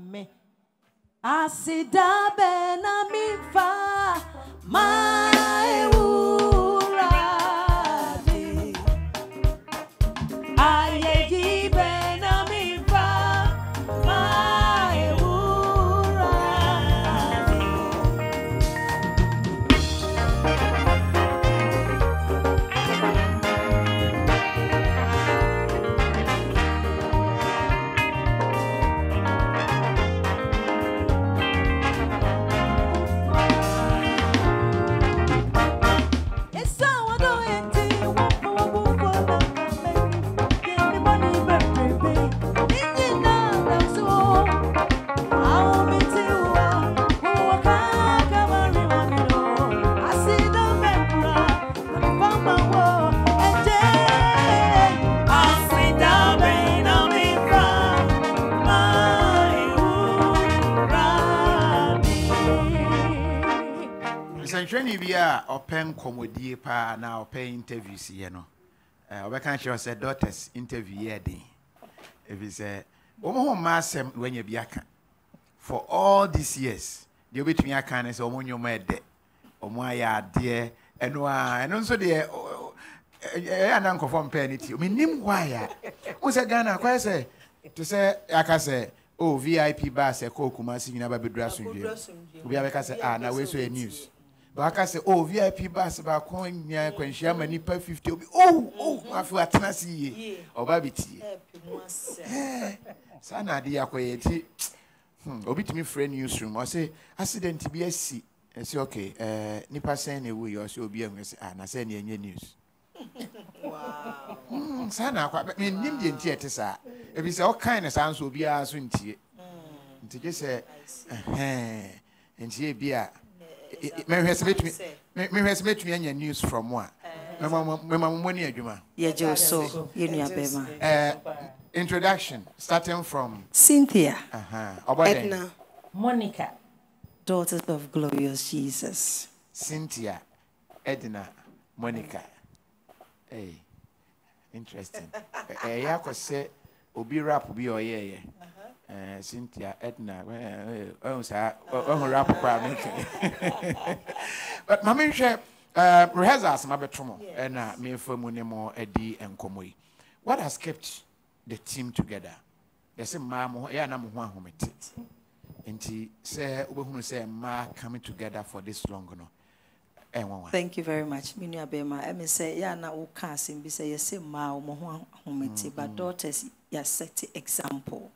me. Asida bena mifa my nsɛnhwɛni bi a ɔpɛ nkɔmmɔdie paa na ɔpɛ interviews yɛ no ɔbɛka kyerɛ sɛ doctors interview yɛ den. Ɛfiri sɛ wɔn ho mma asɛm na wanya bi aka. For all these years deɛ wobɛtumi aka ne sɛ wɔn nnwoma ɛdɛ wɔn ayɛ adeɛ ɛno a ɛno nso deɛ ɛyɛ ana nkɔfɔ mpɛɛ ne ti. Menim why a? Wo sɛ ghana akɔyɛ sɛ te sɛ aka sɛ o vip baa sɛ kɔɔ kumase nyina ba bɛduru asomdwem obiara bɛka sɛ ah na wei so yɛ news baaka sɛ oh vip bus baako nya akwanhyia ma nipa 50 obi oh oh afei atena se yie ɔba bɛtie Eh, saa na ade yɛ akɔyɛ ti hmm, obi tumi frɛ newsroom ɔsɛ accident bi asi ɛsɛ okay eh, nipa sɛn na ɛwu yɛ ɔsɛ obi ahu sɛ ah na sɛ ne ɛnyɛ news. Hmm, saa na akɔ menim deɛ nti ɛte saa. Ɛfiri sɛ ɔkan no saa nso obiara so ntie. Nti gye sɛ ɛhɛn nti ebi a mehwɛ sɛ mɛtumi me- mehwɛ sɛ mɛtumi anya news from mo a mɛma mo- mɛma mo mmɔni adwuma yɛgye so yɛ nua bɛma Eh, introduction starting from cynthia. Uh-huh, ɔbɔdɛn edna. Monica. daughters of glorious jesus. Cynthia. Edna. Monica. Hey, interesting. Ɛ- ɛyɛ akɔ sɛ obi rap bi a ɔyɛɛyɛ Eh, cynthia edna eh, eh, saa ɔ- ɔhu rap but ma menhwɛ uh, rehearsals mabɛto mo. Ɛna memfa mu ne mo adi nkɔmmɔ yi. What has kept the team together? Yɛsɛ mmaa mo ho ɛyɛ a na mo ho ahomete. Nti sɛ wobɛhunu sɛ mmaa coming together for this long no thank you very much me nua bɛma ɛme sɛ yɛ a na woka asɛm bi sɛ yɛsɛ mmaa wɔn ho ahomete but daughters yɛasɛte example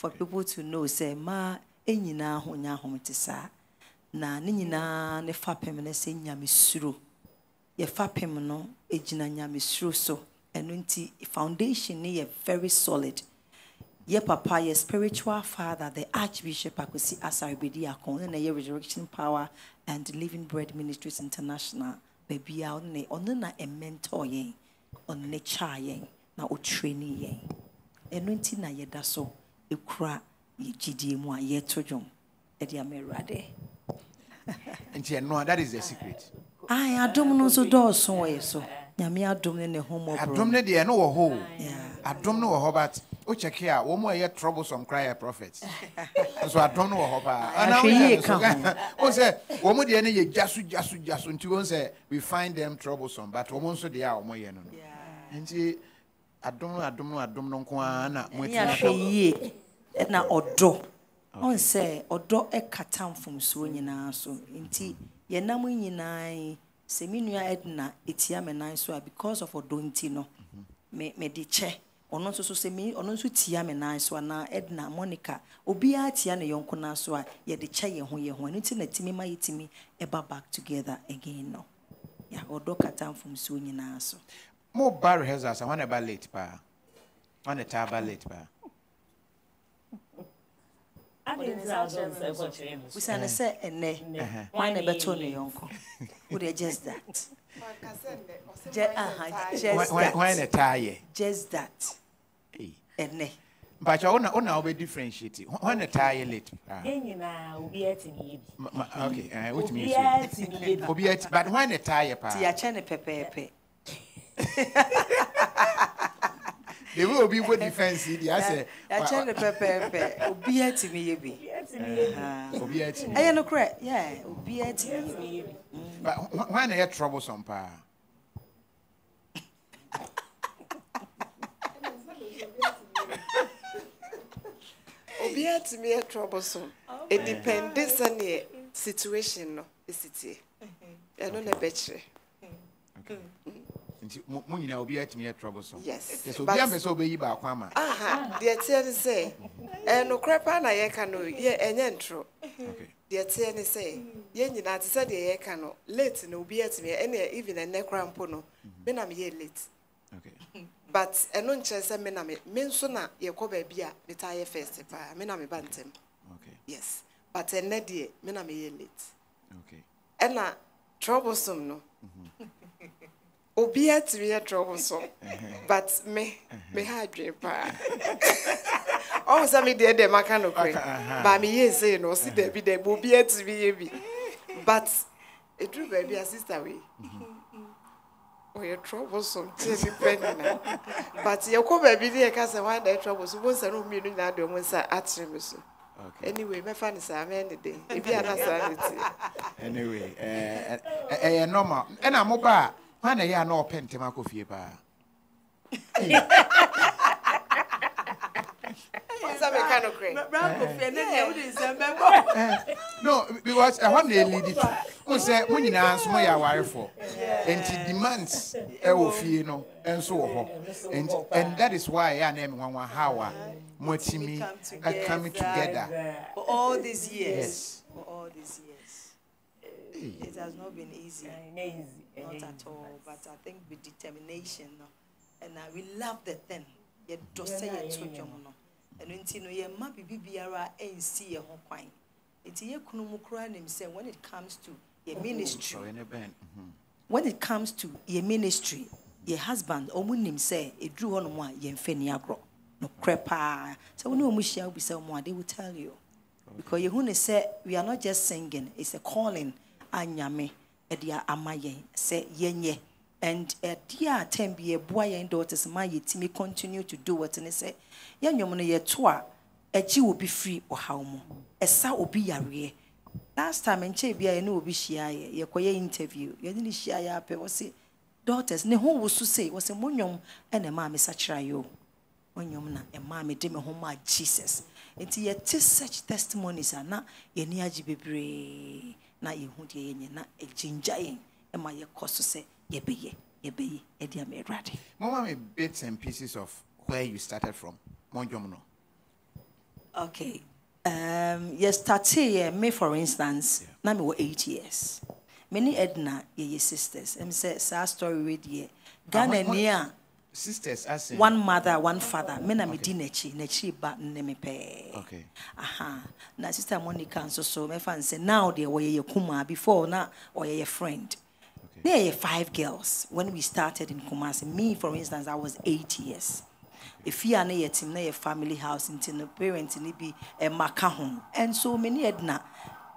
for people to know sɛ mmaa nyinaa ho nyɛ ahomete saa na ne nyinaa ne fapem no sɛ nyamesuro. Yɛfapem no gyina nyamesuro so. Ɛno nti foundation no yɛ very solid. Yɛ papa yɛ spiritual father the archbishop akwesi asarbedi akon ɔno na yɛ resurrection power and living bread ministries international. Baabi a na ɔno na ɛmentor yɛn ɔno ne kyaa yɛn na ɔtraining yɛn ɛno nti na yɛda so ɛkura gyidie mu a yɛto dwom. Ɛde ama awurade. Nti ɛno a that is the secret. Ai adom no nso dɔɔso wɔ yɛ so. Nyame adom ne ne ho adom no deɛ no wɔ hɔ adom no wɔ hɔ but wokyɛke a wɔn mu ɛyɛ troublesome kora yɛ prophets nso adom no wɔ hɔ paa. No wo sɛ wɔn mu deɛ no yɛ gya so gya so gya so nti wɔn sɛ we find them troublesome but wɔn nso deɛ a wɔn yɛ no no. Nti adom no adom no adom no nko ara na mo ne ahwɛ yie. Na ɔdɔ. Ɔn sɛ ɔdɔ ɛkata mfomsoɔ nyinaa so. Nti yɛnam nyinaa yi sɛ me nua ɛdena ɛtia me nan so a because of ɔdɔ nti no me mede kyɛ. Ɔno nso so sɛ me ɔno nso tia me nan so anaa ɛdena monica obiara tia ne yɔnko nan so a yɛde kyɛ yɛn ho yɛn ho. Ɛno nti na timi ma yɛtumi ɛba back together again no. Ya ɔdɔ kata mfomsoɔ nyinaa so. Mo ba rehearsals a wɔn na ɛba late paa wɔn na ɛtaa ba late paa busane sɛ ɛnɛ wan na ɛbɛto ne yɔnko wode just that? Je- aha, just wɔn wɔn- wɔn na that. ɛtaa yɛ just that. Hey. ɛnɛ mpakyɛ wɔn na wɔn na wɔbɛ differentiate wɔn na ɛtaa yɛ late paa yɛn nyinaa obiara ti ne yɛ bi Ma- ma- okay ɛɛ wotumi yi obiara ne yɛ bi obi ɛti but wɔn na ɛtaa yɛ paa nti yɛakyɛ ne pɛpɛɛpɛ the way obi bɔ defence yi deɛ asɛ yɛakyɛ no pɛpɛɛpɛ obiaa tumi yɛ bi Ah. obi akyi ɛyɛ nokorɛ yɛ obiaa tumi yɛ bi hwan na yɛ troublesome paa obiara tumi yɛ troublesome. Edipɛnde sɛneɛ situation no esi tie ɛno na ɛbɛkyerɛ nti mo nyinaa obi atumi yɛ troublesome. Yes, yɛ but- obi ampɛ sɛ ɔbɛyi baako ama. Aha deɛ teɛ ne sɛ ɛnokorɛ paa na yɛka no yɛ ɛnyɛ ntoro. Okay. Deɛ teɛ ne sɛ yɛn nyinaa te sɛ deɛ yɛka no late na obiara tumi yɛ ɛne even ɛnɛ kora mpo no mhm. me na meyɛ late. Okay. But ɛno nkyerɛ sɛ me na me me nso na yɛkɔ baabi a metaa yɛ first paa me na ntɛm. Okay. Yes but ɛnɛ deɛ me na meyɛ late. Okay. Ɛna troublesome no mhm. Obiara tumi yɛ troublesome but me me ha adwene paa ɔhu sɛ me deɛ dɛ maka no korɛ Aka, aha. baa meyɛ sei no ɔse daabi daabi obiara tumi yɛ bi. But ɛduru baabi a sister wei ɔyɛ troublesome kyɛ nipa nyina but yɛkɔ baabi ne yɛka sɛ woada ɛ troublesome wo nsa no mmienu nyinaa de ɔmo nsa akyerɛ me so. Anyway mɛfa ne saa mɛɛ ne den. Ebi ana saa ne tie anyway ɛɛ ɛ- ɛyɛ normal. Ɛna mo ba a hwan na yɛ a na ɔpɛ ntɛm akɔ fie paa? Sɛ meka no korɛ. Brakɔfie ne deɛ wode nsɛm bɛbɔ. No because ɛhɔ na ɛlidi to mo sɛ mo nyinaa nso moyɛ awarefoɔ. Nti demands ɛwɔ fie no nso wɔ hɔ. Nti and that is why ɛyɛ a na ɛmi nwanwa how a mo atumi come coming together. for all these years. Yes. For all these years. It has not been easy not at all but i think with determination no. And uh, we love the thing. Yɛdɔ sɛ yɛto dwom no. Ɛno nti no yɛmma biribi biara ɛnsi yɛ ho kwan. Nti yɛ kunu mu koraa nim sɛ when it comes to yɛ ministry sɔrɔ ne bɛn mhm. when it comes to your ministry your husband ɔmo nim sɛ eduru hɔ nom a yɛmfɛ ni agorɔ nokorɛ paa. Sɛ wo ne ɔmo hyia wo bisa ɔmo they will tell you. Because yehu ne sɛ we are not just singing it's a calling. A nyame ɛde ama yɛn sɛ yɛnyɛ. And ɛdeɛ a time bi yɛboa yɛn daughters ma yɛtumi continue to do what ne sɛ yɛn nnwom no yɛto a ɛgye obi firi ɔhaw mu. Ɛsa obi yareɛ. Last time nkyɛn bi a yɛne obi hyia yɛ yɛkɔyɛ interview. Yɛne ne hyia yɛ apɛ wɔse daughters ne ho woso sei. Wɔsɛ mo nnwom ɛna ɛmaa me sakyera yɛ o. Mo nnwom na ɛmaa me de me ho jesus. Nti yɛte such testimonies a na yɛni agye bebree na yɛhu deɛ yɛnyɛ na ɛgyingya yɛn ɛma yɛkɔ so sɛ yɛbɛyɛ yɛbɛyɛ ɛde ama awurade mama me bits and pieces of where you started from mo dwom no Okay. Um, yes, started me for instance, na me were eight years. Many Edna, ye sisters. Em say sa story with ye. Ghana Ah, mo- near sisters as in one mother, one father. Me na me di nechi, nechi ba ne me pe. okay Aha. Na sister Monica nso so me fan say now they were ye kuma before na or ye friend. okay There are five girls when we started in Kumasi. Me, for instance, I was eight years. If you are na yɛ team na yɛ family house nti no parents ni bi eh, ɛma ka ho and so many ɛdina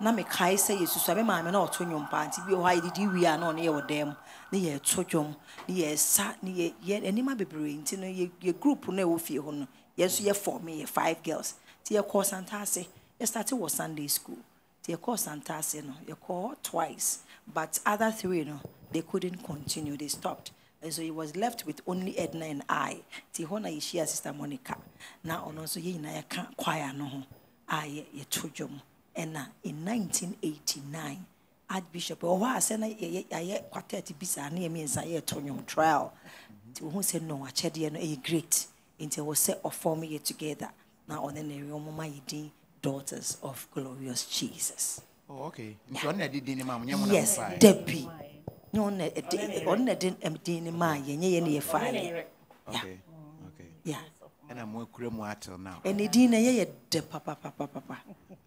na me kae sɛ yɛ susu abɛ maame na ɔto nnwom paa nti bi wɔ hɔ a yɛdidi wie a na ɔno yɛ wɔ dan mu ne yɛ to dwom ne yɛ sa ne yɛ yɛ nneɛma bebree nti no yɛ yɛ group na ɛwɔ fie hɔ no yɛn nso yɛ form yɛ five girls nti yɛ kɔɔ santase yɛ start wɔ sunday school nti yɛ kɔɔ santase no yɛ kɔɔ twice but other three no they couldn't continue they stopped and so he was left with only Edna and I. Ti hɔ na yɛhyia sister Monica. Na ɔno nso yɛn nyinaa choir no ho a yɛ yɛto dwom. In 1989, Archbishop ɛwɔ hɔ a sɛ na yɛyɛ quartet bi saa ne yɛ mmiɛnsa yɛreto nnwom trial. Nti wɔn sɛ no akyɛdeɛ no ɛyɛ great. Nti ɛwɔ sɛ ɔfɔm yɛ together na ɔne na ɛwɔ wɔn ma yɛ din daughters of glorious Jesus. oh okay nti ɔno na ɛde din ne ma mo nyɛ mo na Yes, mofae. Debbie. No, ɔno na ɛde ɔno na ɛde ɛm din ne maa yɛ nyɛ yɛ ne yɛ faa yɛ. okay okay Yeah. ɛna mo akura mu atil now And the din na yɛ yɛ dɛ papapapapa.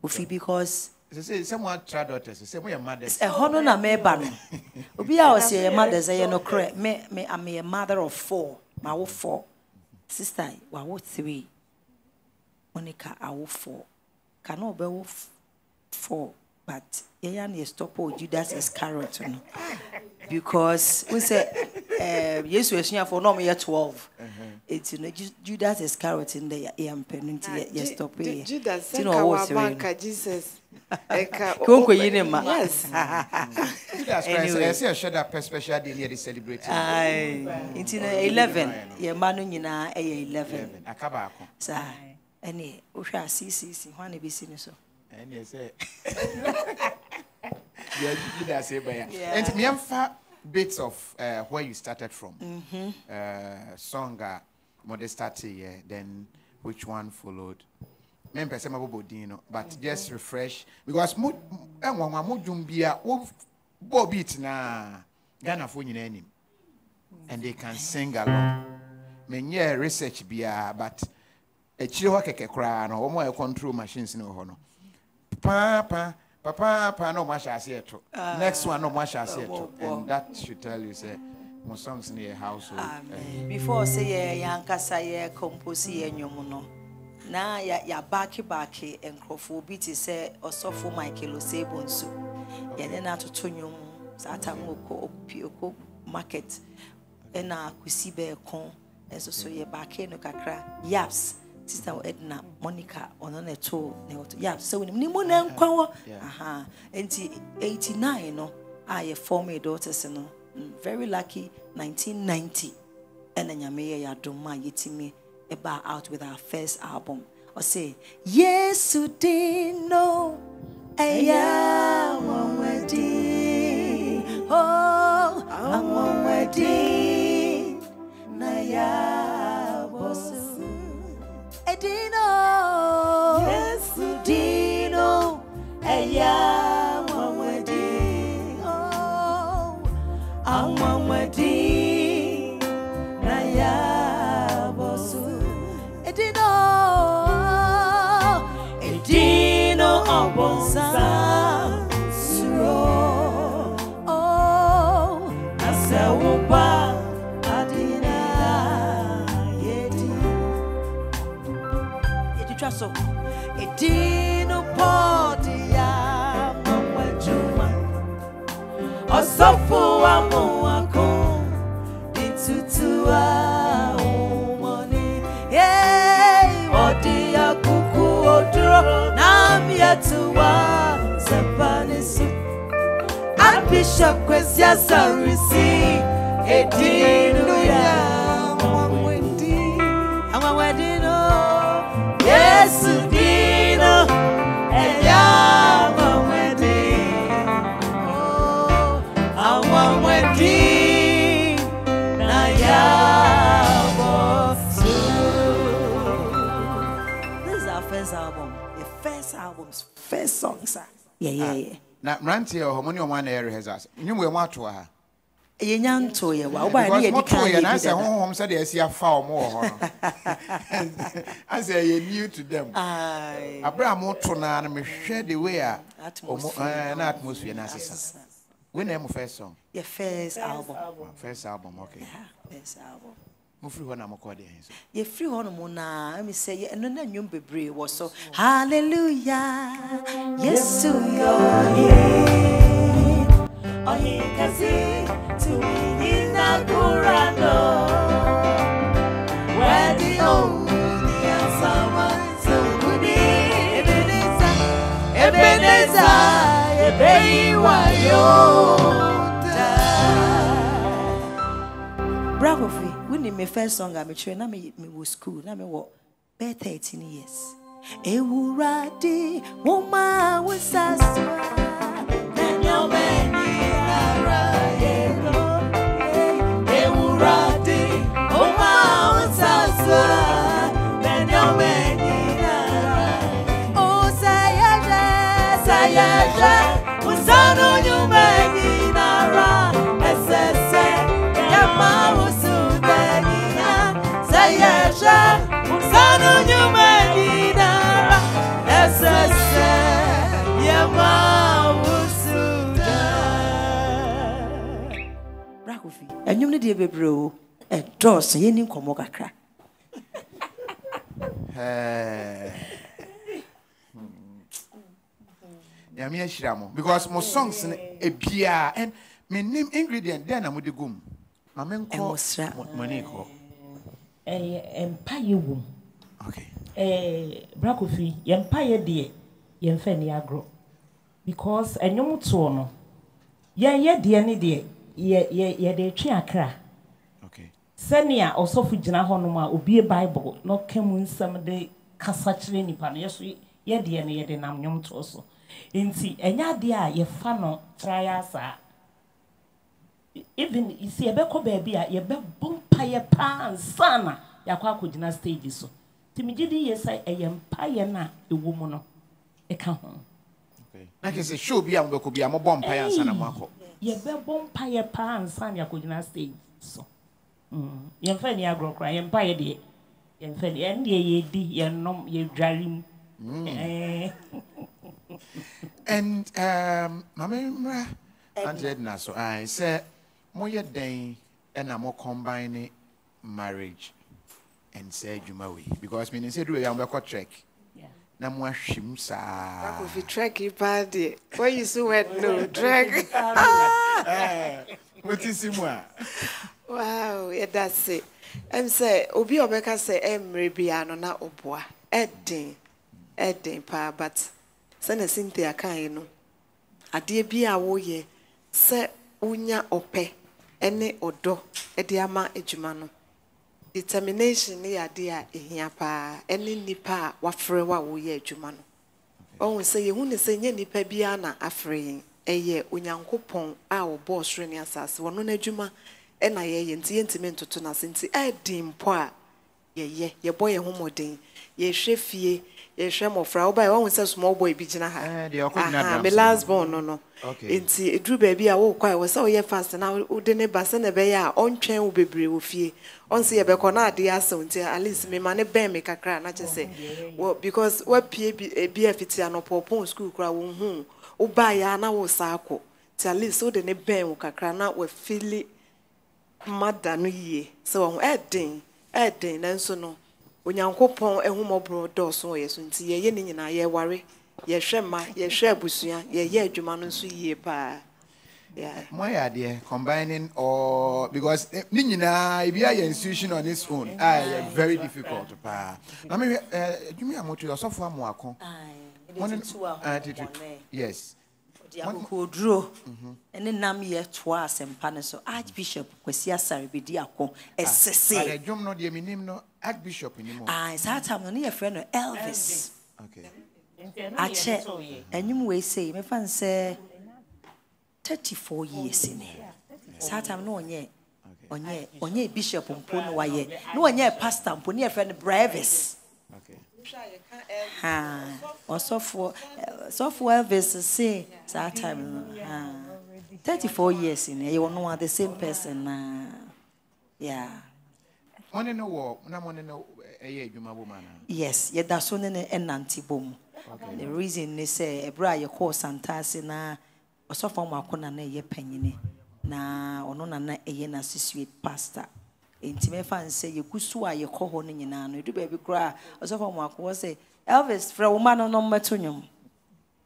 Ofi because sɛ sɛ mo atra doctors sɛ moyɛ mothers. Ɛhɔ no na meba no obi a ɔsɛ yɛ mothers ɛyɛ nokorɛ me me ameyɛ mother of four. Mawo four. Sister wawo three. Monica awo four. Kana ɔbɛwo four. But yɛyɛ na yɛstop wɔ judas iscariot no. Because wo sɛ eh, yesu asuafoɔ na ɔmoyɛ 12 mm-hmm. ɛnti no Ju- judas iscariot no dɛ yɛ- yɛmpɛ no nti yɛ- yɛstop yɛ judas nti na ɛnka ɔwɔ waba sere no nka jesus. Ɛnka oh, ne ma. yes. Mm-hmm. Judas Christ, Anyway. ɛyɛ sɛ yɛhyɛ da pɛ special day ne yɛde celebrate. Aye. Mm-hmm. nti no uh, 11 yɛmma no nyinaa ɛyɛ eh, 11 Eleven, aka baako. saa ɛne wohwɛ a ccc hɔ a na ɛbɛsi no so ɛne sɛ judas ɛbɛyɛ Yeah. nti meɛmfa bits of uh, where you started from. Mm-hmm. Uh, song uh, a mode starteyɛ then which one followed? Mempɛ sɛ mabɔbɔ din no but mm-hmm. just refresh because ɛnwanwa mo eh, dwom bi a wobɔ beat na ghanafoɔ nyinaa anim and they can mm-hmm. sing along. Menyɛ research biara but eh, akyire hɔ kɛkɛ koraa no wɔn a control machines no wɔ hɔ no paapa papaapa na ɔmo ahyɛ aseɛ to next one na ɔmo ahyɛ aseɛ to and that should tell you say mo songs yɛ household. Eh, Amen. before sɛ yɛ yɛankasa yɛ compose yɛ nnwom no. Na yɛ- yɛabaake-baake nkurɔfoɔ bi te sɛ ɔsɔfo michael osebo nso yɛne no atoto nnwom saa tam ɔpi- ɔkɔ market. Ɛna akosi bɛɛko ɛnso so yɛbaake no kakra. Yaps sister edna monica ɔno na ɛtoo na yaps sɛ wonim ne mu na nkwa wɔ aha nti 89 no a yɛfɔm yɛ daughters no. Mm, very lucky 1990 ɛna nyame yɛ yɛadom a yɛtumi ɛbaa out with our first album. Ɔse yesu din no ɛyɛ wanwadi oh anwanwadi na yɛabɔ so ɛdino so ɛdino pɔde ya mɔmɔ adwuma ɔsɔfo amoako ntutu a womɔne ɔde akuku oduro nam yɛtoa sɛmpa ne so Archbishop Kwesi Asarisi Oh, first album. The first album's first song sir. Yeah yeah ah, yeah. na mmeranteɛ wɔ hɔ mo ne ɔmo ana yɛ rehearsals nnwom wɔ mo ato ha yɛnya nto yɛ wa wobaa ne because yɛdi moto kan yɛ na yɛdi sɛ dada honhom sɛdeɛ asi afa ɔmo wɔ hɔ no. Asɛ ɛyɛ new to them. Aye. aberɛ a moto naa no mehwɛ the way a ɔmo Atmosphere. ɛɛ, na atmosphere no asesa. When na mo first song? Your first album. first album okay. Yeah, first album. mofiri hɔ na mokɔ deɛ so. Yɛfiri hɔ nom na ɛmi sɛ yɛ- ɛno na nnwom bebree wɔ so. Halleluya yesu yɛ ɔhe ɔhenkɛse tumi nyina korano wɛde oniasama sɛwuni ebeneza ebeneza ebɛyiwayo Brakofi, wonim me first song a mekyerɛ na me mewɔ school. Na mewɔ bɛyɛ 13 years. Ewurade, wo ma wo nsa ɛnwom no deɛ bebree o. Ɛdɔɔso yɛni nkɔmmɔ kakra nyame ahyira mo. Because mo songs no ebiaa and menim ingredient dɛn na mode gum. Ma Ɛwɔ menkɔ sra. mo- mɔne kɔ ɛyɛ mpayɛ wom okay. Ɛɛ brakofi yɛn mpayɛ deɛ yɛn fɛ ni agorɔ. Because ɛnwom toɔ no yɛn yɛ deɛ ne deɛ yɛ yɛ yɛde twe akra. okay sɛnea ɔsɔfo gyina hɔnom a obie bible na ɔka mu nsɛm de kasa kyerɛ nipa no. Yɛso yɛdeɛ no yɛde nam nnwom toɔ so. Nti ɛnyɛ adeɛ a yɛfa no traya saa even si yɛbɛkɔ baabi a yɛbɛbɔ mpayɛ paa nsa na yɛakɔ akɔgyina stage so. Nti megye di yɛ sɛ ɛyɛ mpayɛ no a ɛwɔ mu no ɛka ho. Okay. Na kyerɛ sɛ show bi a mobɛkɔ bi a mobɔ mpaeɛ ansa na moakɔ. Yɛbɛbɔ mpayɛ paa nsa na yɛakɔgyina stage so. Yɛmfa ni agorɔ koraa yɛmpayɛ deɛ yɛmfa ni ɛn deɛ yɛdi yɛnom yɛdware mu Eh, and um, mame mmra ante edna so ae sɛ moyɛ dɛn ɛna mo combine marriage and sɛ adwuma wei? Because menim sɛ duru baabi a mobɛkɔ trek. Yeah. na moahwem saa. Kofi trek yi paa deɛ. When you see word no. Trek. mote si mu a Wow, yɛda se. Ɛm sɛ obi a ɔbɛka sɛ ɛmmerɛ biara no na ɔboa. Ɛden. Ɛden paa but sɛnɛ Cynthia kaeɛ no adeɛ bi a woyɛ sɛ wonya ɔpɛ ɛne ɔdɔ ɛde ama adwuma no determination ne yɛ adeɛ a ɛhia paa ɛne nnipa a wafrɛ wo a woyɛ adwuma no ɔhu sɛ yɛhu ne sɛ nyɛ nnipa biara na afrɛ yɛn ɛyɛ onyankopɔn a ɔbɔɔ soro ne asase wɔno no adwuma ɛna yɛyɛ nti yɛntumi ntoto no ase nti ɛɛden mpo a yɛyɛ. Yɛbɔ yɛn ho mmɔden. Yɛhwɛ fie. Yɛhwɛ mmɔfra. Wobaɛ woahu sɛ small boy bi gyina ha. Eh, me last born no no. Nti ɛduru baabi a wokɔ a ɛwɔ sɛ woyɛ fast na wode ne ba sɛne ɛbɛyɛ a ɔntwɛn wo bebree wɔ fie. Ɔnse yɛbɛkɔ na adeɛ asɛw nti at least mema ne bɛn me kakra na kyɛ sɛ because woapue bi ebi afiti anɔpɔ ɔpɔn school koraa wonhu. Wobaeɛ a na wo saa kɔ. Nti at least wode ne bɛn wo kakra na wafili mada no yie. Sɛ wɔn ɛɛden ɛɛden nanso no onyankopɔn ɛhomɔborɔ dɔɔso wɔ yɛ so nti yɛyɛ ne nyinaa yɛware. Yɛhwɛ mma yɛhwɛ abusua yɛyɛ adwuma no nso yie paa. Yeah. moayɛ adeɛ combining or because eh, ne nyinaa ebi ayɛ institution on its own a ɛyɛ very difficult paa. Na mehwɛ eh, adwuma a moto ɔsɔfo amoako. Ah, yes de akokoduro mm-hmm. ne nam yɛ toa asɛmpa no so. Archbishop kwasi asare bɛdi akɔ ah, but ɛsese adwom no deɛ menim no archbishop nim o Ae, ah, saa tam no ne yɛfrɛ no elvis. Okay. Nti ɛno yɛ akyɛ ne too yɛ. anim wei sei mefa no sɛ 34 years ni. Saa tam no ɔnyɛ ɔnyɛ ɔnyɛ bishop mpo na wayɛ. Na ɔnyɛ pastor mpo ne yɛfrɛ no brevis ɔsɔfoɔ ɛ, sɔfoɔ elvis se saa time no ha, 34 years ni ɛyɛ ɔno a the same person na yeah. mone no wɔ na mone no eh, ɛyɛ adwuma bɔ mu anaa yes yɛda so ne ne ɛnante bɔ mu the reason ne sɛ ɛberɛ a yɛkɔɔ santaase na ɔsɔfo amaako na na ɛyɛ panyini na ɔno na na ɛyɛ n'asesue pastor enti mɛfa n sɛ yɛgu so a yɛkɔ hɔ no. Nyinaa no ɛdu baabi koraa ɔsɔfo amaako wɔ sɛ elvis frɛ wo ma no no mmɛto nnwom.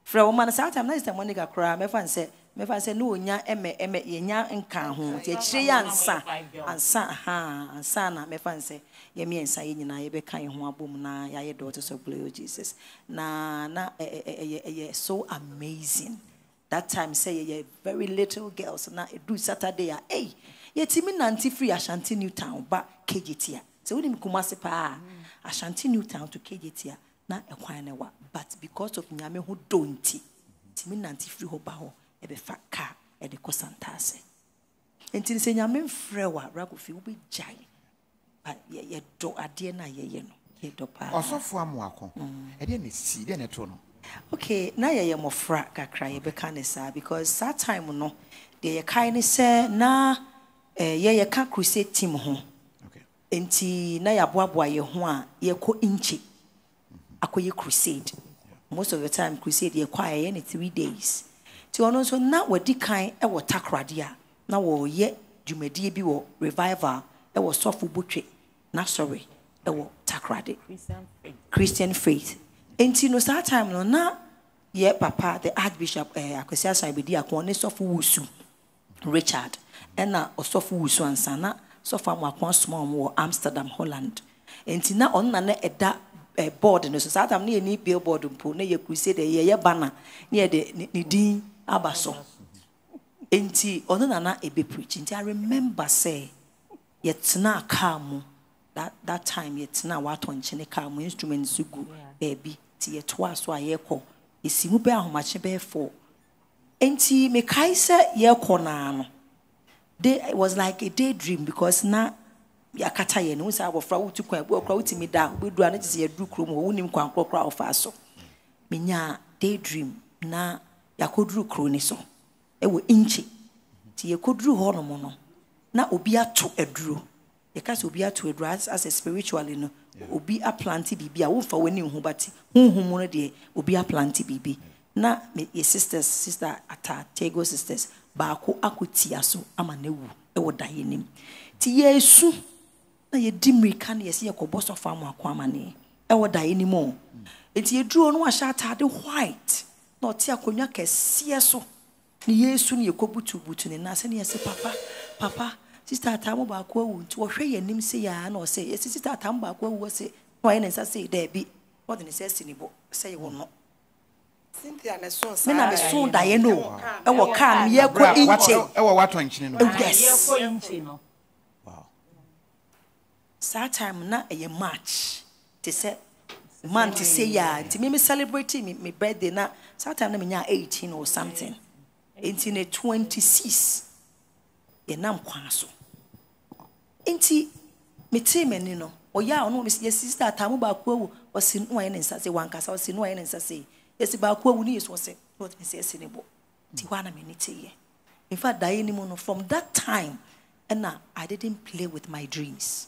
Frɛ wo ma no saa time na sister monica koraa mɛfa n sɛ mɛfa n sɛ ne ɔnya ɛmɛ ɛmɛ yɛnya nka ho. Nti akyire yɛ ansa ansa ha ansa na mɛfa n sɛ yɛmmiɛnsa yɛ nyinaa yɛbɛka yɛn ho abom na yɛayɛ daughters of glory jesus. Na na ɛyɛ ɛyɛ so amazing. That time sɛ yɛyɛ very little girls na ɛdu saturday a ei yɛtumi nante firi ashanti new town ba kgt a. Sɛ wonim kumase paa ashanti new town to kgt a na ɛkwan no wa. But because of nyame ho dɔ nti tumi nante firi hɔ ba hɔ ɛbɛfa car ɛde kɔ santaase nti sɛ nyame mfrɛ wo a rakofi wobɛgyae yɛdɔ adeɛ no a yɛyɛ no yɛdɔ paa. Ɔsɔfo amoako ɛdeɛ ne si deɛ ne to no? Okay na yɛyɛ mmɔfra kakra yɛbɛka ne saa because saa time no deɛ yɛkae ne sɛ na Eh, yɛyɛka crusade team ho. Nti na yɛaboaboa yɛn ho a yɛkɔ nkye akɔyɛ crusade. Most of the time crusade yɛkɔ a yɛyɛ ne three days. Nti ɔno nso na wadi kan wɔ takoradi a na wɔreyɛ dwumadie bi wɔ revival wɔ sɔfo botwe. Na sɔre wɔ takoradi Christian faith. christian nti no saa time no na yɛ papa the archbishop eh, ɛɛ akwasi asabedi akɔn ne sɔfo wusu richard ɛna ɔsɔfo wusu ansa na sɔfo amuakɔn soma wɔn wɔ amsterdam holland. Nti na ɔno na ne ɛda board no so. Saa tam ne yɛ ni billboard mpo ne yɛ crusade yɛ yɛ banner ne yɛ de ne- ne din aba so. Nti ɔno na na ebe preach. Nti i remember sɛ yɛtena kaa mu. That that time yɛtena watɔ nkyɛn kaa mu instruments gu baabi ti yɛtoa so a yɛkɔ esi mu bɛɛ ahomakye bɛɛ fɔ. Nti mekae sɛ yɛkɔ naa no day it was like a daydream because na yɛakata yɛn no wo sɛ abɔfra ah, wotu kwan bi ɔkora wotumi da wobɛduru a ne gye sɛ yɛduru kurom hɔ wonim kwan korɔ koraa a wɔfaa so. Menya daydream na yɛakɔduru kuro ni so ɛwɔ inkye nti yɛkɔduru hɔ nom no na obi ato aduro yɛka sɛ obi ato aduro as asɛ spiritually no obi aplante biribi a womfa w'ani nhu bate honhum mu no deɛ obi aplante biribi. Na me yɛ sisters sister ata tego sisters baako akɔtia so ama no awu ɛwɔ da yɛ nim nti yɛsu na yɛdi mmirika no yɛsɛ yɛkɔbɔ sɔfo ama ako amanneɛ ɛwɔ da yɛ nim o. Nti yɛduro no wahyɛ atade white na ɔte akonnwa kɛseɛ so ne yesu no yɛkɔbutubutu ne nan sɛne yɛsɛ papa papa sista atam baako awu. Nti wɔhwɛ yɛn anim sɛ yɛa na ɔsɛ yɛsɛ sista atam baako awu ɔsɛ na ɔyɛ ne nsa sɛ daabi. Ɔde ne sɛ asi ne bɔ sɛ yɛwɔ no so me na meso daeɛ no. Ɛwɔ kaa no yɛkɔ Bra, wat- nkyɛ ɛwɔ watɔ nkyene no. Yes. Yɛkɔ saa time na ɛyɛ march. Te sɛ month sɛ yɛ a nti meme celebrate me, me birthday na saa time na menya 18 or something. Nti ne 26 yɛnam kwan so. Nti metee m'ani no ɔyɛ a ɔno yɛ sister ataamu baako awu ɔsi no ayɛ ne nsa sɛ wankasa ɔsi no ayɛ ne nsa sɛ yɛsi baako awu ne yɛ so ɔsɛ na ɔtumi sɛ ɛsi ne bɔ nti hɔ a na m'ani te yɛ in fact daeɛ ni mu no from that time ɛna i didn't play with my dreams.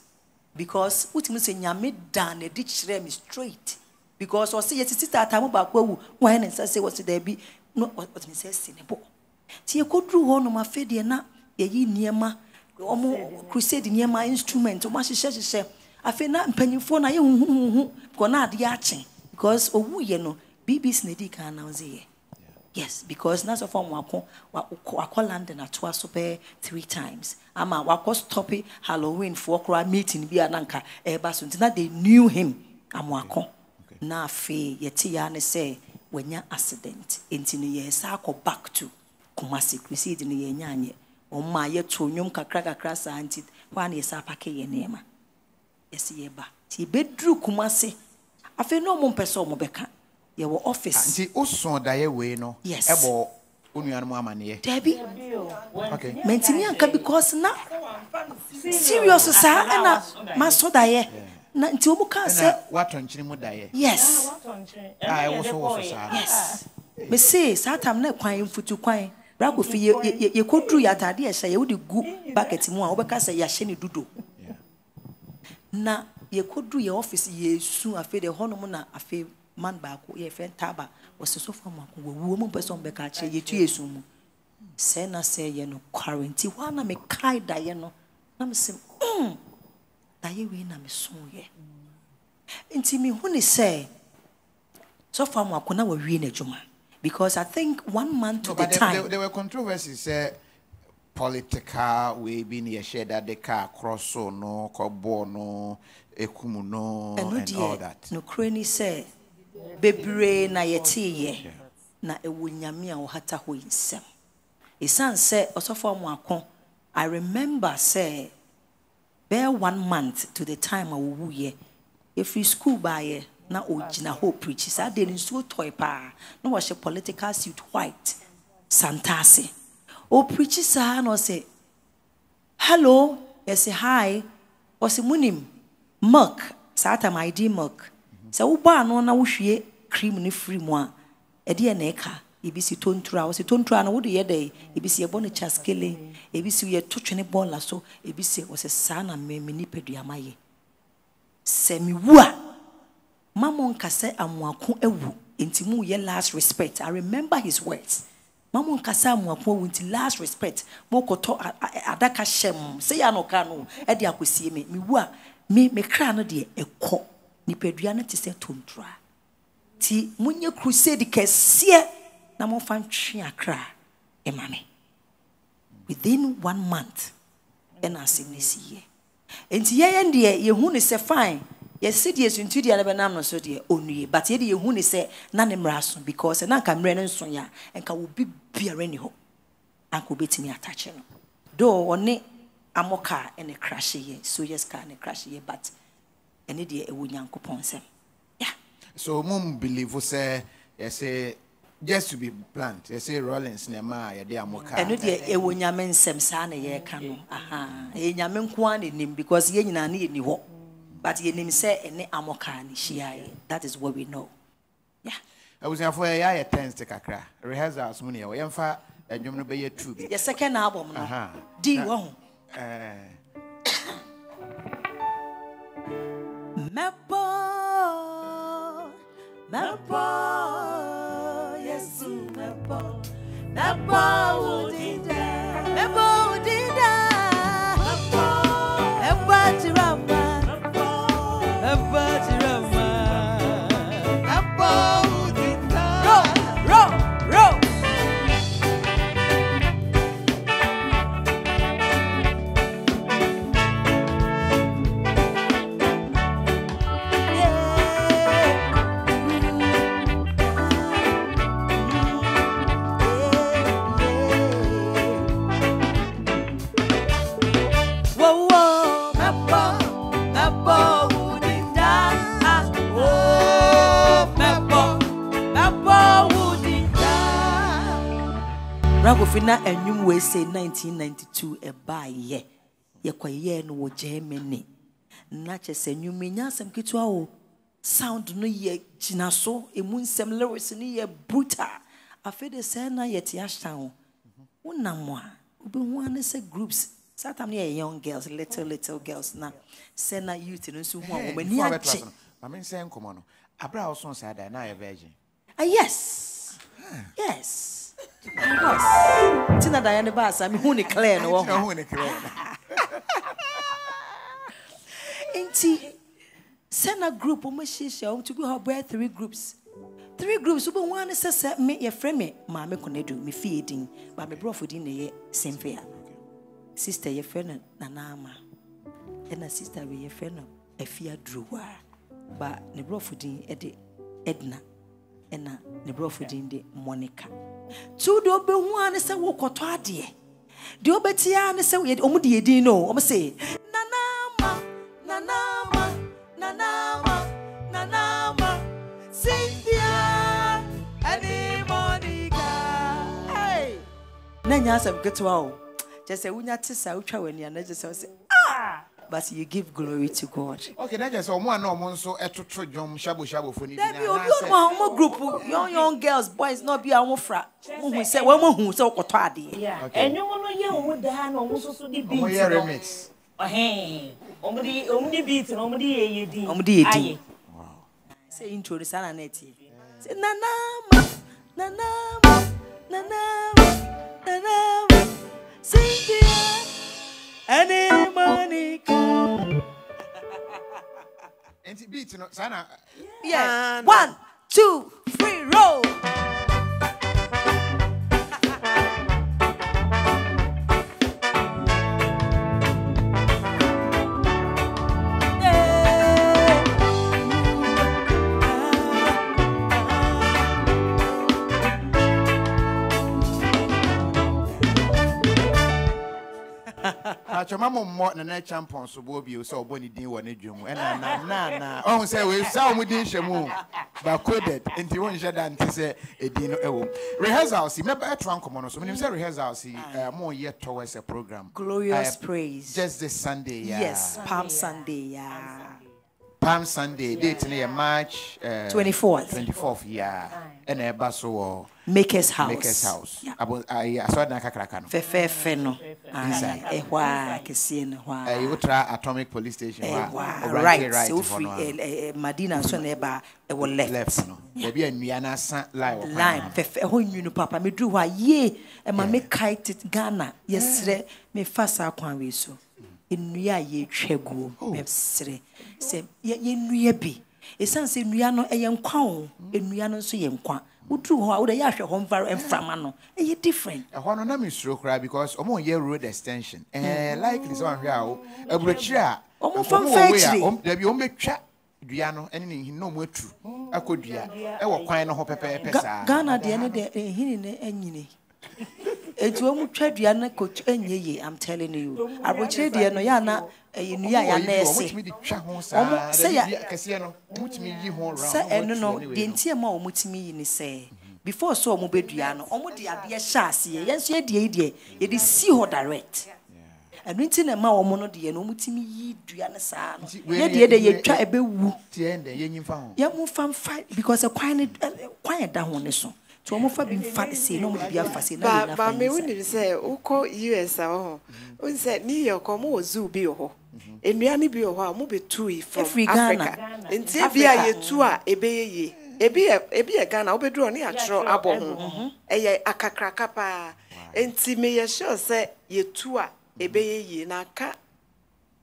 Because wotumi sɛ nyame da na ɛde kyerɛ me straight. Because ɔsɛ yɛsi sister ataamu baako awu na ɔayɛ ne nsa sɛ wɔsi daabi na ɔtumi sɛ ɛsi ne bɔ nti yɛkɔduru hɔ nom afei deɛ na yɛyi nneɛma ɔmo crusade nneɛma instrument ɔmo ahyehyɛ hyehyɛ afei na mpanyinfoɔ na ayɛ huhuhuhu kɔ na adeɛ akye because owu yɛ no bbc na edi kan announce yɛ yes because na sɔfo ɔmo akɔ wa- wakɔ london atoa so bɛɛ three times. Ama wakɔ stop halloween foɔ koraa meeting bi a na nka ɛɛba eh, so. Nti na they knew him amo akɔ na afei yɛte ya ne sɛ wanya accident. Nti no yɛsa akɔ back to kumasi crusade no yɛnya anyɛ ɔma yɛto nnwom kakra kakra saa nti hɔ a na yɛsa apake yɛ nneɛma yɛsɛ yɛba nti yɛbɛduru kumase afei na ɔmo mpɛ sɛ ɔmo bɛka yɛwɔ office. Nti wosɔn daeɛ wei no Yes. ɛbɔ wo nuanom amanneɛ. Daabi okay. Mantimi anka because na serious saa ɛna masɔ daeɛ. Na nti ɔmo kaa ɛna sɛ watɔ nkyene mu daeɛ. Yes. A wo so saa. Yes. Mese saa tam na kwan mfutu kwan. Brako fi yɛ- yɛ- yɛ- yɛkɔduru yɛ atade yɛhyɛ yɛ wode gu bucket mu a wobɛka sɛ yɛahyɛ ne dodo na yɛkɔduru yɛ office yɛsu afei deɛ hɔnom na afei man baako yɛfrɛ ntaba wɔsɛ sɔfo amako wɔwuo mu mpɛ sɛ ɔmbɛka kyerɛ yɛtu yɛsu mu. Sɛ na sɛ yɛ no kware. Nti hɔ a na mekae daeɛ no na mesɛ mm, daeɛ wei na mesoeɛ nti mehu ne sɛ sɔfo amako na wawie n'adwuma. Because i think one month to No, the there, time there, there were controversies sɛ political wei bi ne yɛhyɛ da de kaa korɔ so no kɔbɔɔ no ekum no and all that. nokorɛ ni sɛ bebree na yɛteeɛ na ɛwɔ nyame a ɔhata hɔ yi nsɛm. Ɛsiane sɛ amoako i remember sɛ bɛɛ one month to the time a wɔwuyɛ yɛfiri school baayɛ na ɔgyina hɔ preach. Saa deɛ no nsuo tɔe paa na wɔhyɛ political suit white santaase ɔpreach saa na ɔsɛ hello yɛsɛ hi ɔsɛ munim milk. Saa tam id milk sɛ wobɔ ano na wohwie cream no firi mu a ɛdeɛ na ɛka. Ebi si tonturo a wɔsɛ tonturo a no wode yɛ dɛ ebi si yɛbɔ no kyaskele ebi si yɛto twene bɔɔla so ebi si wɔsɛ saa na a mo mu last respect. I remember his words. Ma mo nka sɛ amoako awu nti last respect. Mokɔtɔ a- a- adaka hyɛ m sɛ yɛ anɔka no ɛde akɔsie me. Mewu a me me kra no nipadua no te sɛ tontora nti monyɛ crusade kɛseɛ na momfa ntwe akra ɛma me. Within one month ɛna asɛm no siiɛ nti yɛyɛ deɛ yɛhu ne sɛ fine. Yɛsi deɛ suntu deɛ no bɛnam no so deɛ ɔnue. But yɛde yɛhu ne sɛ na ne mmara so because na nka mmerɛ no nso yɛ a nka wobi biara ni hɔ. Anka wobɛtumi atakye no. Though ɔne amɔ car ɛne crash yɛ car ne crash yɛ but ɛne deɛ ɛwɔ nyankopɔn nsɛm so mum believe sɛ yɛsɛ just to be blunt yɛsɛ rollins na ɛma a yɛde amɔ kaa. Ɛno deɛ ɛwɔ nyame nsɛm saa na yɛreka no. Aha. Ɛyɛ nyame nko a na nim because yɛn nyinaa ne yɛni hɔ. But yɛnim sɛ ɛne amɔ car ne hyiaeɛ that is what we know. Yeah. abusuafoɔ yɛyɛ ayɛ tens kakra. Rehearsals mu ne yɛwɔ yɛmfa adwom no bɛyɛ two bi. Yɛ second album no. Di wɔ ho mebo, Yesu mebo, mebo udida, Ragofina enyum we say 1992 ɛbaayɛ yɛkɔyɛɛ no wɔ germany. Na kyɛ sɛ nnwuma nya asɛm ketewa o. Sound no yɛ gyina so ɛmu nsɛm lyrics no yɛ brutal afei de sɛ na yɛte ahyɛ ho wonam a wobɛhu a ne sɛ groups. Saa tam no yɛ young girls little little girls na. Sɛ na youth no nso hu a before abɛtoa agye so no, ma mensɛ nkɔmmɔ no. Aberɛ a saa da na ayɛ virgin. Ah, yes. Yes nti na dan ne baasa mehu ne clare no wɔ ho nti sɛ na group ɔmahyehyia ɔm to bi hɔ bɛɛ three groups. Three groups wobɛhu a ne sɛ sɛ me yɛfrɛ me maame kɔnadu mefie din ba meborɔfo din na ɛyɛ sɛmfea sister yɛfrɛ no nanaama ɛna sister wei yɛfrɛ no afia durowa ba ne borɔfo din ɛde edna. Ɛna ne brɔfo din de monica. Tu deɛ ɔbɛhu a ne sɛ wokɔtɔ adeɛ deɛ ɔbɛti a ne sɛ ɔmo de yɛ din no ɔmo se nanama nanama nanama nanama cynthia ɛne monica. Hey. na nya asɛm ketewa o. Kyɛ sɛ wonya te saa wotwa w'ani a na gye sɛ sɛ but you give glory to God. Okay, that just one Ano one so eh, etoto jom shabu shabu for ni. Debbie, obi o mo group young young girls boys not be awon fra. Mo hu se we mo hu se okoto ade. Yeah. Enyo no ye hu da na omo so so di beat. Omo ye remix. Oh hey. Omo di omo di beat na omo di ye ye di. Omo di ye di. Wow. Say intro ni sana net. Say na na ma na na ma na na ma na na ma. Cynthia, any money. Nti beat no saa na yes one two three roll. Atwoma mo mmɔ nana champion so bɔ bio sɛ ɔbɔ ne din wɔ ne dwom mu ɛna na na na. Ɔhu sɛ wei saa ɔmo din hyɛ mu o, but coded nti wonhyɛ da nte sɛ ɛdin no ɛwɔ mu rehearsals yi mɛbɛ ɛtoa nkɔmmɔ no so menim sɛ rehearsals yi eh, moyɛ towards a program. Glorious Eh, praise. just this sunday yeah. yes palm sunday yeah. Palm sunday date no yɛ march eh, 24th. 24th yeah. Ɛna ɛba so wɔ makers house. makers house. Yeah. Abo- ah, ayi, asɔredan kakraka no. Fɛfɛɛfɛ no Inside. Aye, ɛhɔ a kɛseɛ no hɔ ɛyi atomic police station hɔ a ɛhɔ a ɔbrante right right sɛ hɔ wofiri no a- ɛ- ɛ- ɛ, madina so na ɛba ɛwɔ left. Left no. Baabi a nnua no asa line wɔ kwan line no. Eh, fɛfɛ ɛhɔ nwunu papa meduru hɔ a yie ɛma eh, mekae tit ghana yɛserɛ mefa saa kwan wei so. Nnua a yɛtwa guo Oh. Sɛ yɛ- yɛnnua bi. Ɛsiane sɛ nnua no ɛyɛ nkwa o. Nnua no nso yɛ nkwa. Woduru hɔ a wode yɛ ahwɛ hɔ mfa mframa no. Ɛyɛ different. Ɛhɔ no na mesuro koraa because ɔmo yɛ road extension. Ɛɛ likely sɛ wahwɛ a wo aburokyire a Ɔmo fa ɔmo mfa wɔ wei a, akyire. ɔm- dabi ɔmo bɛtwa dua no ɛne ne hin na ɔmo atu akɔ dua. Ɛwɔ kwan no ho pɛpɛɛpɛ saa. Ghana deɛ no deɛ ɛhini no anyini. Ɛnti ɔmu twa dua no kɔt- ɛnyɛ ye am telling you. Aborɔkyerɛ deɛ no yɛ ana ɛyɛ nnua yɛ anɛɛse ɔmo sɛ yɛ sɛ ɛno no deɛ nti ɛmo a ɔmo tumi yi ne sɛ before so ɔmo bɛdua no ɔmo de adeɛ hyɛ aseɛ yɛn nso yɛ deɛ yi deɛ yɛde si hɔ direct. Ɛno nti na ɛma wɔn no deɛ no wɔn ti mi yi dua no saa no yɛ deɛ de yɛtwa ɛbɛwu yɛn mu fa nfa because kwan ne kwan ɛda ho ne so nti ɔmo fa bi mfa sei na ɔmo de bi afa sei na ba yɛn ba me wonim sɛ wokɔ us a wɔ hɔ. Wonim sɛ new york ɔmo wɔ zoo bi wɔ hɔ. Nnua no bi wɔ hɔ a ɔmo bɛtui from africa. Nti ebi a yɛtu a ɛbɛyɛ yie ebi yɛ ebi yɛ ghana wobɛduru hɔ ne yɛatwerɛ abɔ ho. ɛyɛ akakraka paa. Nti meyɛ sure sɛ yɛtu a ɛbɛyɛ yie na aka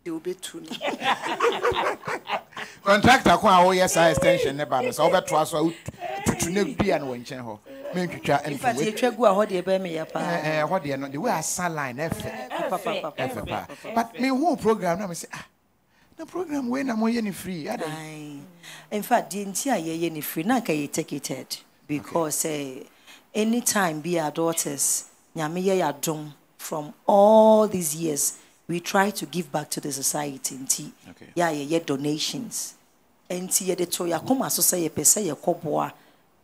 deɛ wobɛtu no contractor ko a woyɛ saa extension ne ba no sɛ wobɛtoa so a wotutu ne dua no wɔ nkyɛn hɔ. Mentwitwa infact mfi yɛtwa gu a hɔ deɛ ɛbɛyɛ meyɛ paa. Ɛhɔ deɛ no the way asa line ɛfɛ. Papapapa. ɛfɛ paa but mehu program na me sɛ ah na program wei na moyɛ ne free adɛn Aye. In fact, the entire year ni free na you take it head because uh, anytime be our daughters, nyame yɛ yɛ adom from all these years, we try to give back to the society. Nti, Okay. yeah, yeah, yeah, donations. Nti yɛde to yɛakoma so sɛ yɛpɛ sɛ yɛkɔboa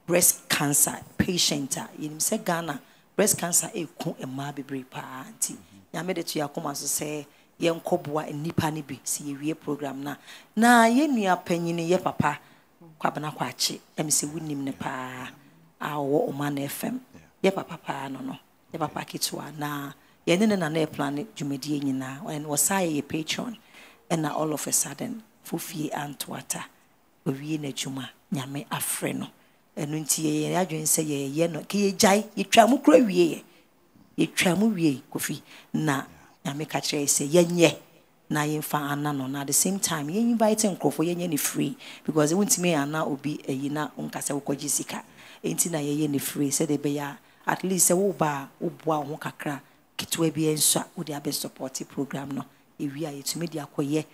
breast cancer patient a yɛnim sɛ ghana breast cancer eh, ɛku mmaa bebree paa mm-hmm. nti nyame de to yɛakoma so sɛ yɛnkɔboa nnipa no bi sɛ yɛwie program no a na. Yɛnnua panyini yɛ papa kwabena kwakye ɛme sɛ wonim no paa a ɔwɔ ɔma no fm yɛ papa paa no no. Yɛ papa ketewa na yɛne ne nana ɛplan dwumadie nyinaa. Wɔsaa yɛ patron. Ɛna all of a sudden fofie antoata. Owie n'adwuma. Nyame afrɛ no. Ɛno nti yɛyɛ adwene sɛ yɛyɛ no. Ka yɛgyae. Yɛtwa mu kora wie yɛ. Yɛtwa mu wie kofi. Na nyame ka kyerɛ sɛ yɛnyɛ. Na yɛmfa ana no. Na at the same time yɛn invite nkurɔfoɔ yɛnyɛ ne free. Because wontumi ana obi ayi na wonka sɛ wokɔgye sika. Ɛnti na yɛyɛ ne free. Sɛdeɛ ɛbɛyɛ at least sɛ woba a woboa wo ho kakra ketewa bi nso a wode abɛsupport program no. Ɛwie a yɛtumi de akɔyɛ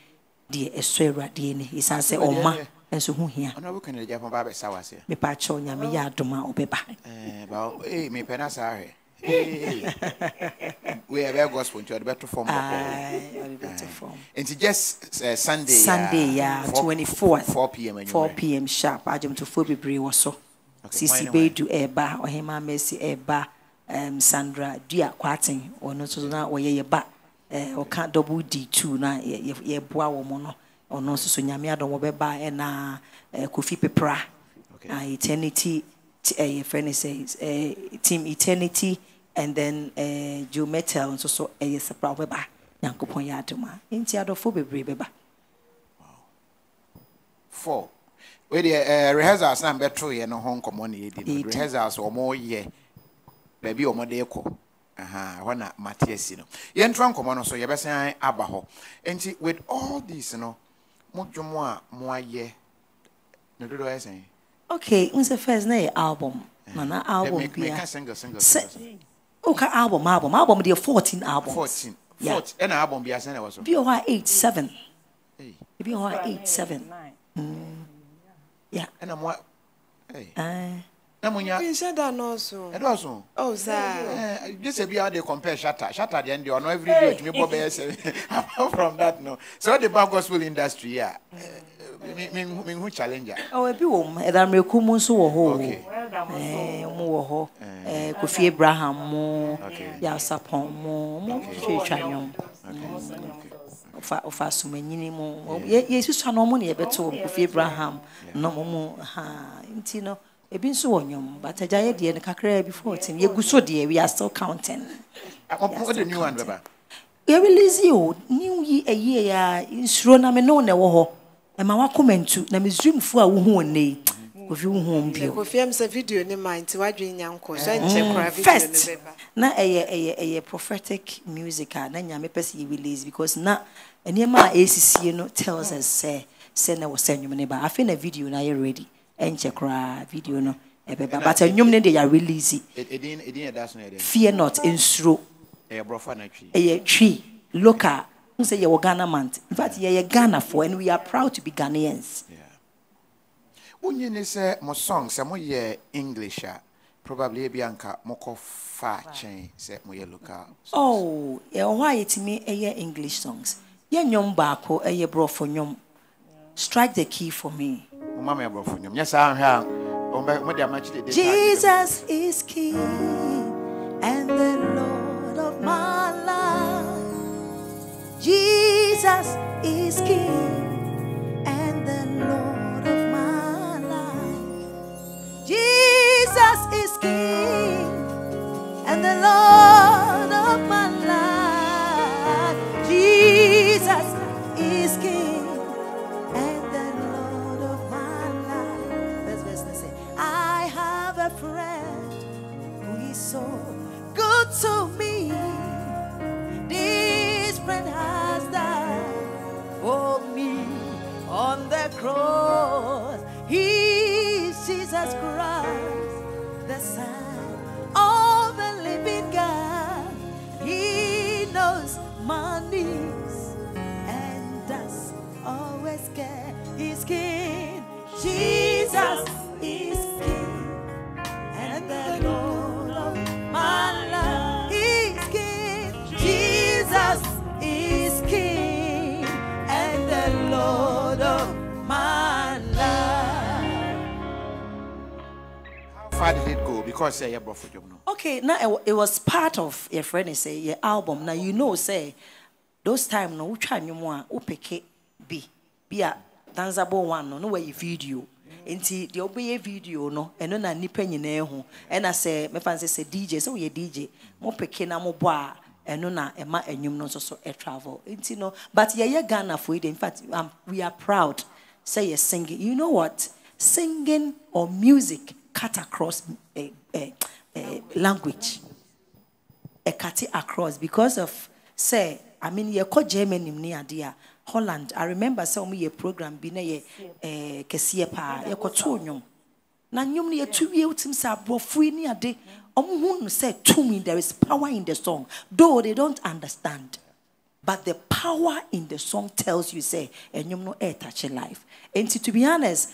deɛ ɛsɔ awuradeɛ ni ɛsiane sɛ ɔma nso ho hia. Mepaakyɛ onyame yɛ adom a wobɛba eh, eh, wɛbɛyɛ eh, gospel nti ɔde bɛto fam nti just uh, sunday sunday ya twenty 24 Four pm four pm sharp. Adwomtofoɔ bebree wɔ so. Okay. sisi bɛdu ɛba ɔhema mercy ɛba um, sandra dua kwaten ɔno nso na ɔyɛ yɛ ba eh, ɔka double d two na yɛ- yɛ- yɛboa wɔ mo no ɔno nso so nyame adɔm wɔbɛba ɛna eh, kofi pepra Okay. uh, eternity eh, yɛfrɛ no sɛ eh, team eternity and then eh, joe metal nso so ɛyɛ sepra wɔbɛba nyankopɔn yɛ adom a nti adɔfoɔ bebree bɛba four. Wei deɛ uh, rehearsals na mbɛtoeɛ no ho nkɔmmɔ ne yɛdi no Yɛdi. rehearsals ɔmɔyɛ baabi a ɔmɔde kɔ aha hɔ na mate asi no yɛntoa nkɔmmɔ no so yɛbɛsan aba hɔ nti with all this no mo dwom a moayɛ no dodoɔ yɛ sɛn Okay, nse first na yɛ album. Eh, na na eh, album Me- me- bia. meka single single Sɛ single. woka album album album deɛ 14 albums. 14 Yeah. 14 ɛna album bia sɛn na ɛwɔ so Bi wɔ hɔ a 8 7. Hey, Bi wɔ hɔ a 8 7. Mm. Yeah. ɛna mo hey, eh. na mo nya nhyɛ da nɔɔso Oh ɔwɔ saa gyesɛ bi a wɔde compare shata shata deɛ no é ɔno every day. Otumi bɔ bɛyɛ sɛ apart from that no. Sɛ ɔde ba gospel industry a eh, menhu challenger. Oh, ɔwɔ bi wɔ mu ɛdammerɛku mu nso wɔ hɔ o. Eh, mu wɔ é kofi abraham mu. Yasapɔn mu. Mm. Mu twetwa nwom ofa ofa asomanyini é yɛsusua no ɔmo ne yɛbɛto é kofi abraham. Na ɔmo mu ha nti no ebi nso wɔ nnwom but agya yɛ deɛ no kakra bi 14 yɛgu so deɛ we are still counting. Ah, mo- mo- wode new one bɛba yɛrelease o. New yi ayie a nsuro na me ne wo na ɛwɔ hɔ. Ɛma wakoma ntu na misraimfoɔ a wohu wɔn nne yi kofi wohu wɔn bio. kofiam sɛ video ne ma nti wadwene nya nkɔ so ɛnkyɛ kora video no first bɛba. Na ɛyɛ ɛyɛ ɛyɛ prophetic music a na nyame pɛ sɛ yɛ release because na nneɛma a ɛsisie no tells us sɛ sɛ na wɔ sɛ nnwom no ba. Afei na video no ayɛ ready ɛnkyɛ koraa video no. Ɛbɛba but nnwom no deɛ yɛ release. Ɛdin ɛdin ɛda so no yɛ dɛ fear not nsuro ɛyɛ borɔfo anatwi ɛyɛ twi. Local n sɛ yɛwɔ ghana mant. In fact yɛyɛ ghanafoɔ and we are proud to be ghanaians. Wonyi ne sɛ mo song sɛ moyɛ english a probably ebi anka mokɔ fa kyɛn sɛ moyɛ local oh yɛwɔ hɔ a yɛtumi ɛyɛ english songs. Yɛ nnwom baako ɛyɛ borɔfo nnwom strike the key for me Jesus is King and the Lord of my life. Jesus is King and the Lord did it go because sɛ yɛ borɔfo dwom no Okay, now it, it was part of your friend say eh, your album. Now you know say those time no which one you want? Upeke be be a danceable one no no way video. Mm. Nti the obey video no ɛno na nipa nyinaa ho ɛna sɛ mefa sɛ sɛ DJ sɛ woyɛ oh, DJ mo peke na mo bɔ a ɛno na ɛma enyum no nso so travel. Nti no but yɛyɛ Ghana for it. In fact um, we are proud. Say you're singing. You know what? Singing or music cut across uh, uh, uh, language. Ɛkate across because of say i mean yɛkɔ germany mu ne ade holland. I remember ɔmo yɛ program bi na yɛ ɛɛ kɛseɛ paa yɛkɔtoo nnwom na nnwom no yɛtu wie wotim sɛ aborɔfo yi ne ade ɔmo hu no sɛ tumi there is power in the song though they don't understand but the power in the song tells you say ɛnwom no ɛɛtache life. And to be honest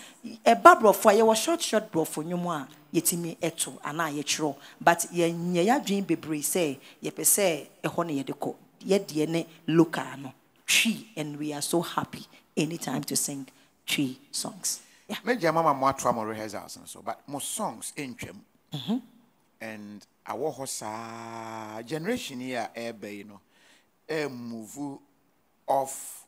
ɛba borɔfo a yɛwɔ short short borɔfo nnwom a yɛtumi ɛto anaa yɛkyerɛw but yɛnyɛ yɛadwene bebree sɛ yɛpɛ sɛ ɛhɔ no yɛde kɔ yɛdeɛ ne local no. Twi and we are so happy anytime to sing twi songs. Yeah. mɛgya mama mo atoa mo rehearsals no so but mo songs ɛntwam mm-hmm. and awɔ hɔ saa generation yi a ɛɛba yi emuvu off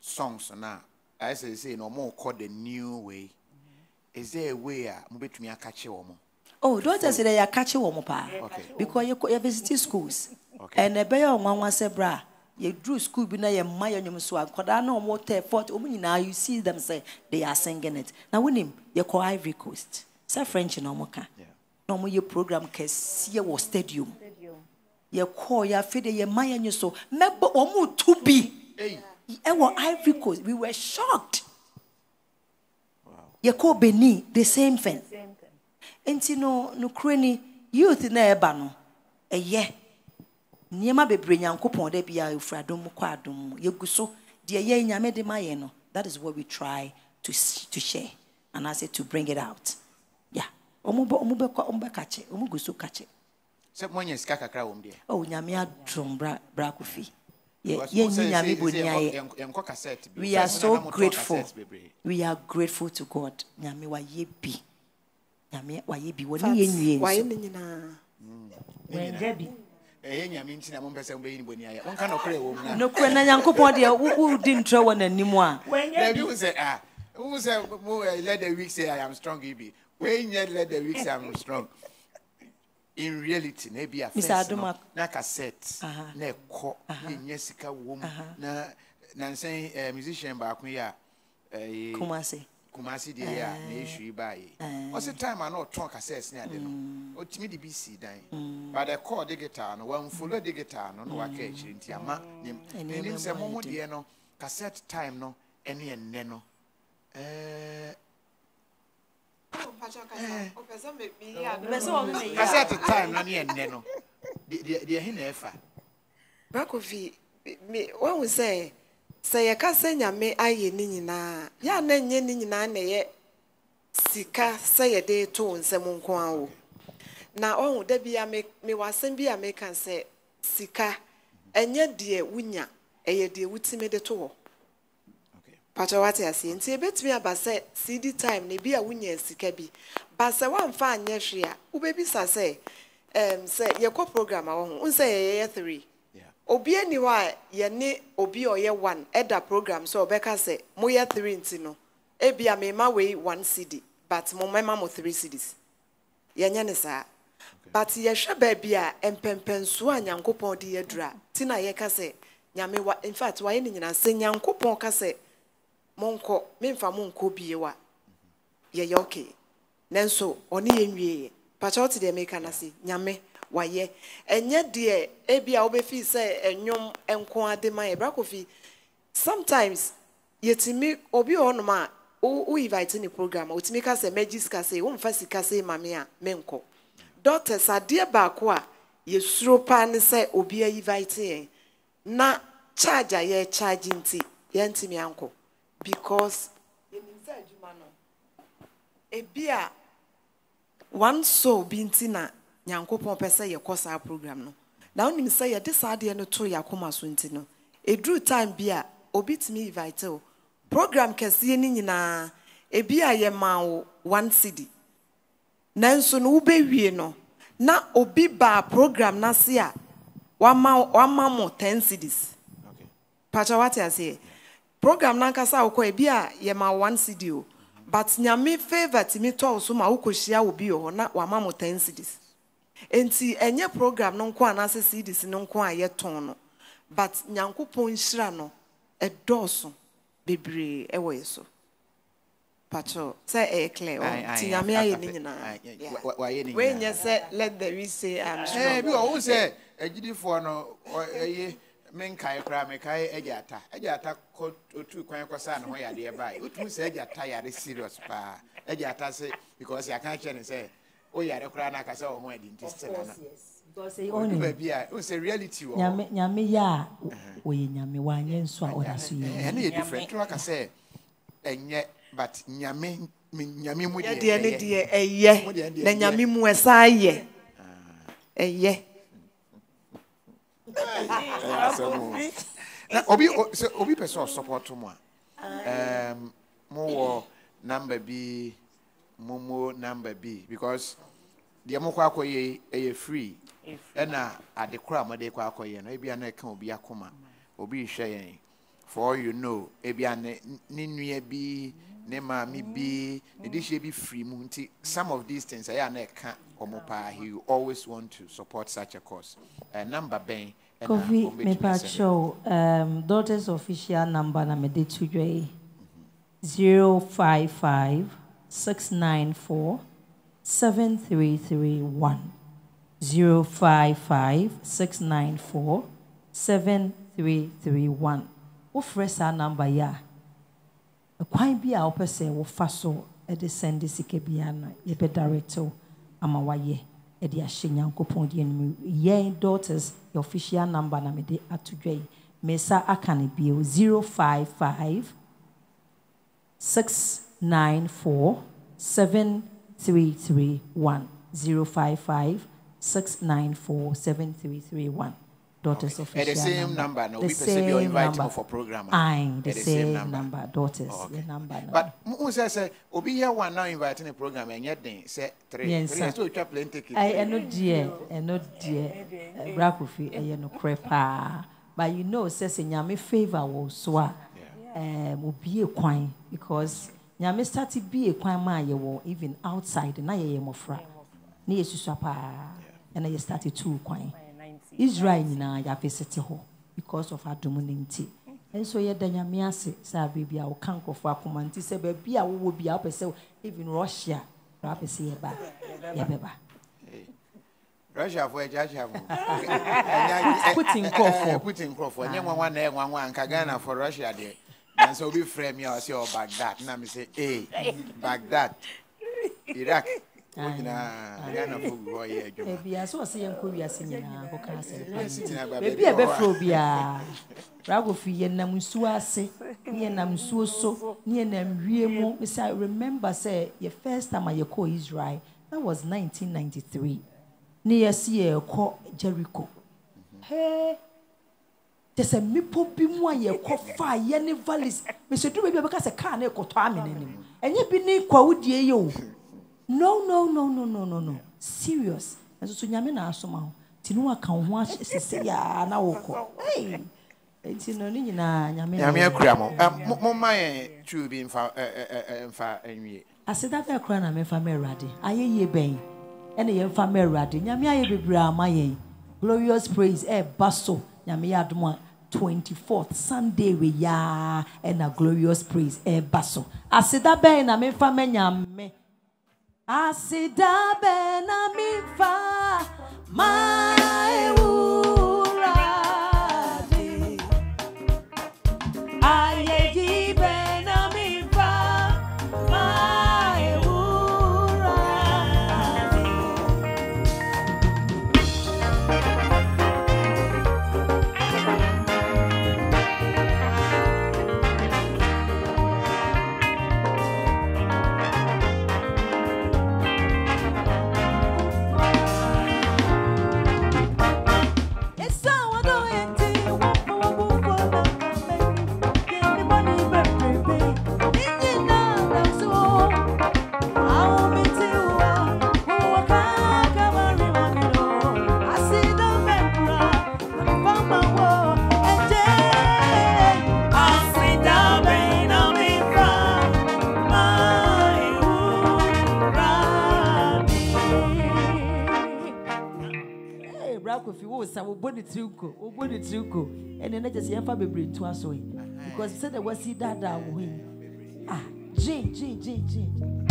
songs na ayɛ sɛ na ɔmo kɔ the new way. Mm-hmm. Is there a way a mo akakye wɔn. oh doctor sɛ dɛ yɛakakye wɔn paa because yɛ yɛ visit schools. Ɛnna ɛbɛyɛ ɔnwanwa sɛ bra yɛduru school bi na yɛmma yɛ nnwom so a na ɔmo tɛ fɔt ɔmo nyinaa you see them sɛ they are singing it. Na wonim yɛkɔ ivory coast. Sɛ french na ɔmo ka. Na ɔmo yɛ program kɛseɛ wɔ stadium. Yeah. Call ya fe de ye my nyu so mebo omo to be. Hey. Ɛwɔ Ivory Coast we were shocked. Ye call Benin the same thing. nti no nokorɛ ni youth na ɛba no ɛyɛ nneɛma bebree nyankopɔn da bia ɛfiri adom mu kɔ adom mu yɛgu so deɛ yɛ nyame de ma yɛ no that is what we try to, s- to share and i say to bring it out yeah ɔmo bɛ- ɔmo bɛkɔ ɔmo bɛka kyɛ ɔmo gu so ka kyɛ sɛ moanya sika kakra wɔ m deɛ. Oh nyame adom bra bra kofi. Yɛ- Because yɛnyi sɛ- nyame sɛ- bɔni sɛ ayɛ yɛnkɔ- yɛnkɔ cassette bi. we are First, so na motɔn grateful. cassette bebree. we are grateful to god. Nyame wayɛ bi. Nyame wayɛ bi. Wɔne yɛ nwie wayɛ nso. ne nyinaa. Wɔngya bi. Ɛyɛ nyame nti na mompɛ sɛ mobɛyi ne bɔni ayɛ wonka nɔkorɛ wɔ mu no nokorɛ na nyankopɔn deɛ wo- wodi ntrɛ wɔ n'anim a. Wɔngya Dabi bi. wo sɛ ah wo sɛ mo eh, let the weak say I am strong yi bi wey nyɛ let the weak say I am strong in reality na ebi a Mr. first no Adoma. na cassette na ɛkɔ na enya sika wɔ mu na nansan eh, musician baako yi a ɛyɛ kumase kumasi deɛ yɛ a na esu yi baa yi ɔsi time? A na ɔtɔn cassette ne ade no otumi de bi si dan but ɛkɔɔ de guitar no wɔn follow de guitar no na waka akyire nti ama nim Ɛnneɛma n'anim sɛ mu mo mo deɛ no. Cassette time no. Ɛne ɛnnɛ no. Ɛɛ mpakyɛ kasa ɔpɛ sɛ me- meyi ano. Bɛ sɛ ɔno na yi a- kasɛte time no ne ɛnnɛ no deɛ- ɛhe na ɛfa brakofi me wahu sɛ sɛ yɛka sɛ nyame ayɛ ne nyinaa yɛ a na nyɛ ne nyinaa na ɛyɛ sika sɛ yɛde to wo nsɛm nko a o na ɔhu da bia me mewɔ asɛm bi a meka sɛ sika ɛnyɛ deɛ wonya ɛyɛ deɛ wotumi de to hɔ pakyɛ wate aseɛ nti ɛbɛtumi aba sɛ cd time na ebi a wonya sika bi ba sɛ woamfa anyɛ hwee a wobɛbisa sɛ um, sɛ yɛkɔ program a wɔ ho wo sɛ yɛyɛ three. Yeah. obi ani hɔ a yɛne obi a ɔyɛ one ɛda program sɛ ɔbɛka sɛ moyɛ three nti no ebia mema wei one cd but mommɛma mo three cds yɛnyɛ ne saa but yɛhwɛ baabi a mpɛmpɛnsoɔ a nyankopɔn de yɛduru a ti na yɛka sɛ nyame wa in fact wayɛ ne nyinaa sɛ nyankopɔn ka sɛ monkɔ memfa mo nkɔ bie wa. Yɛyɛ okay. Nanso ɔne yɛ nwieɛ pakyɛ wote deɛ meka no se nyame wayɛ ɛnyɛ deɛ ebi a wobɛfii sɛ ɛnwom nko ade ma yɛ brakofi sometimes yɛtumi obi wɔ hɔnom a wo invite ne program a wotumi ka sɛ mɛgye sika sei womfa sika sei ma me a menkɔ doctors adeɛ baako a yɛsuro paa ne sɛ obi ayivite yɛn na charge a yɛcharge nti yɛntumi ankɔ because yɛnim sɛ adwuma no. ebi a one soul bi nti na nyankopɔn pɛ sɛ yɛkɔ saa program no. Na wonim sɛ yɛde saa adeɛ no to yɛ akoma so nti no ɛduru time bi a obi tumi invite wo program kɛseɛ no nyinaa ebi a yɛmaa wo one cd nanso no wobɛwie no. Na obi baa program no ase a wama wama mo 10 cds pakyɛ wate aseɛ program nankasa wokɔ ebi a yɛma one cd o. But nyame favour tumi tɔ wo so ma wokɔhyia wo bi wɔ hɔ na wama mo 10 cds enti ɛnyɛ program no nko anaasɛ cds no nko a yɛtɔn no. But nyankopɔn nhyira no ɛdɔɔso bebree ɛwɔ yɛ so. Pakyɛ sɛ ɛyɛ clear ɔ nti nyame aye, ayɛ ne aye, nyinaa Wei nyɛ sɛ let the weak say I'm ɛɛ strong. bi wɔ wo sɛ agyidifoɔ no ɔ- ɛyɛ menkae koraa mekae agya ata agya ata kɔ otu kwan kɔsaa ne ho yadeɛ bae. Wotumi sɛ agya ata yare serious paa. Agya ata sɛ because yɛaka kyerɛ ne sɛ woyare koraa no aka sɛ wɔ ho adi nti sɛ nana. Because ɔdu ɔne baabi a wohu sɛ reality wɔ nyame yɛ a ɔyɛ nyame wanyɛ nso a ɔda so yɛ ɛne yɛ different. To aka sɛ ɛnyɛ but nyame me- nyame mu deɛ ne deɛ ɛyɛ. Na nyame mu ɛsa yɛ. Ɛyɛ obi pɛ sɛ ɔsupɔto mu a mowɔ number bi momo number bi because deɛ mokɔ akɔyɛ ɛyɛ free ɛna ade koro a mode kɔ akɔyɛ no ebia na ɛka obi akoma obi hwɛ yɛn. For all you know ebia ne ne nua bi ne maame bi ne de hyɛ bi firi mu nti some of these things ɛyɛ a na ɛka ɔmo paa. He always want to support such a cause. Uh, number bɛn kofi ɔmbɛtumi asɛn. mepakyɛw um, daughters official number na mede to yi 055 694 7331 055 694 7331 wofrɛ saa number yi a ɛkwan bi a wopɛ sɛ wofa so de sɛnde sika biara no ama wayɛ de ahyɛ nyankopɔn deɛ no yɛn daughters yɛ official number na mede ato dwa yi. Mesa aka no bio 055 694 7331 055 694 7331 daughters official the same number. number na The obi pɛ sɛ same number. mo for program a, Aye, the the same same number. number. daughters Oh, okay. the number no. but mo sɛ sɛ obi yɛ one now invite ne program ɛnyɛ den sɛ three Mmiɛnsa. three sɛ otwa plane ticket Ɛy- ɛno deɛ ɛno deɛ ɛbra kofi ɛyɛ eh, nokorɛ paa but you know sɛ sɛ eh, nyame favour wɔ so a um, obie kwan because nyame start bie kwan ma a yɛwɔ even outside na yɛyɛ mmɔfra na yɛsusua paa ɛna yɛ start tuu kwan israel nyinaa yɛapɛsete hɔ because of adom no nti nso yɛda nyame ase sɛ aberɛ bi a woka nkurɔfoɔ akoma nti sɛ baabi a wowɔ bi a wopɛ sɛ even russia koraa wopɛ sɛ yɛba yɛbɛba russiafoɔ akyaakyea mo Putin nkurɔfoɔ. putin nkurɔfoɔ ɛnyɛ nwanwa na ɛyɛ nwanwa anka ghana for russia deɛ na sɛ obi frɛ me a ɔsɛ ɔ bagdad na me sɛ ee bagdad iraq wɔn nyinaa ah, ghana eh. fo bɔ yɛ adwuma. Ebi ase ɔse yɛn a ɛbɛfrɛ i remember sɛ yɛ first time a yɛkɔ israel that was 1993 ne yɛsi yɛkɔ jericho. Hey, te sɛ mmepɔ bi mu a yɛkɔ fa yɛ ne valleys. Mesi duro baabi a bɛka sɛ kaa ne kɔtɔ amena nim ɛnyɛ bi ne kɔ awudie yɛ o no no no no no no no. Serious. Nso so nyame na asoma ho. Nti ne waka wo ho sɛ yɛa na wokɔ. Nti no ne nyinaa nyame nyame akura mo. Mo- momma yɛn twiw bi mfa mfa nwie aseda bɛɛ koraa na memfa ma awurade. Ayɛ yie bɛn? Ɛne yɛmfa ma awurade. Nyame ayɛ bebree ama yɛn. Glorious praise. Ɛɛba so. Nyame yɛ adom a 24th sunday wei yaa ɛna glorious praise. Ɛɛba so. Aseda bɛn na memfa ma nyame Asidabe na mifa maewu. tiri ko obo ne tiri ko ɛnna ɛnna kyɛ sɛ yɛnfa bebree nto aso yi because sɛ na wɔsi daadaa wɔ hɔ yi ah gye gye gye gye.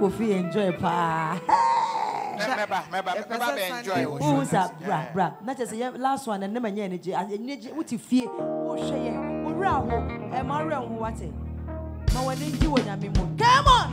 kò fi enjoy paa. mẹba mẹba mẹba bẹ enjoy wò ṣe. wusa bra bra. N'a cɛ sɛ yɛ last one ne ma nyɛ ne je ne je o ti fie o hwɛ yɛ o wura aho ɛ ma wura wa tɛ ma wɔ ne di wɔ nyame mu come on.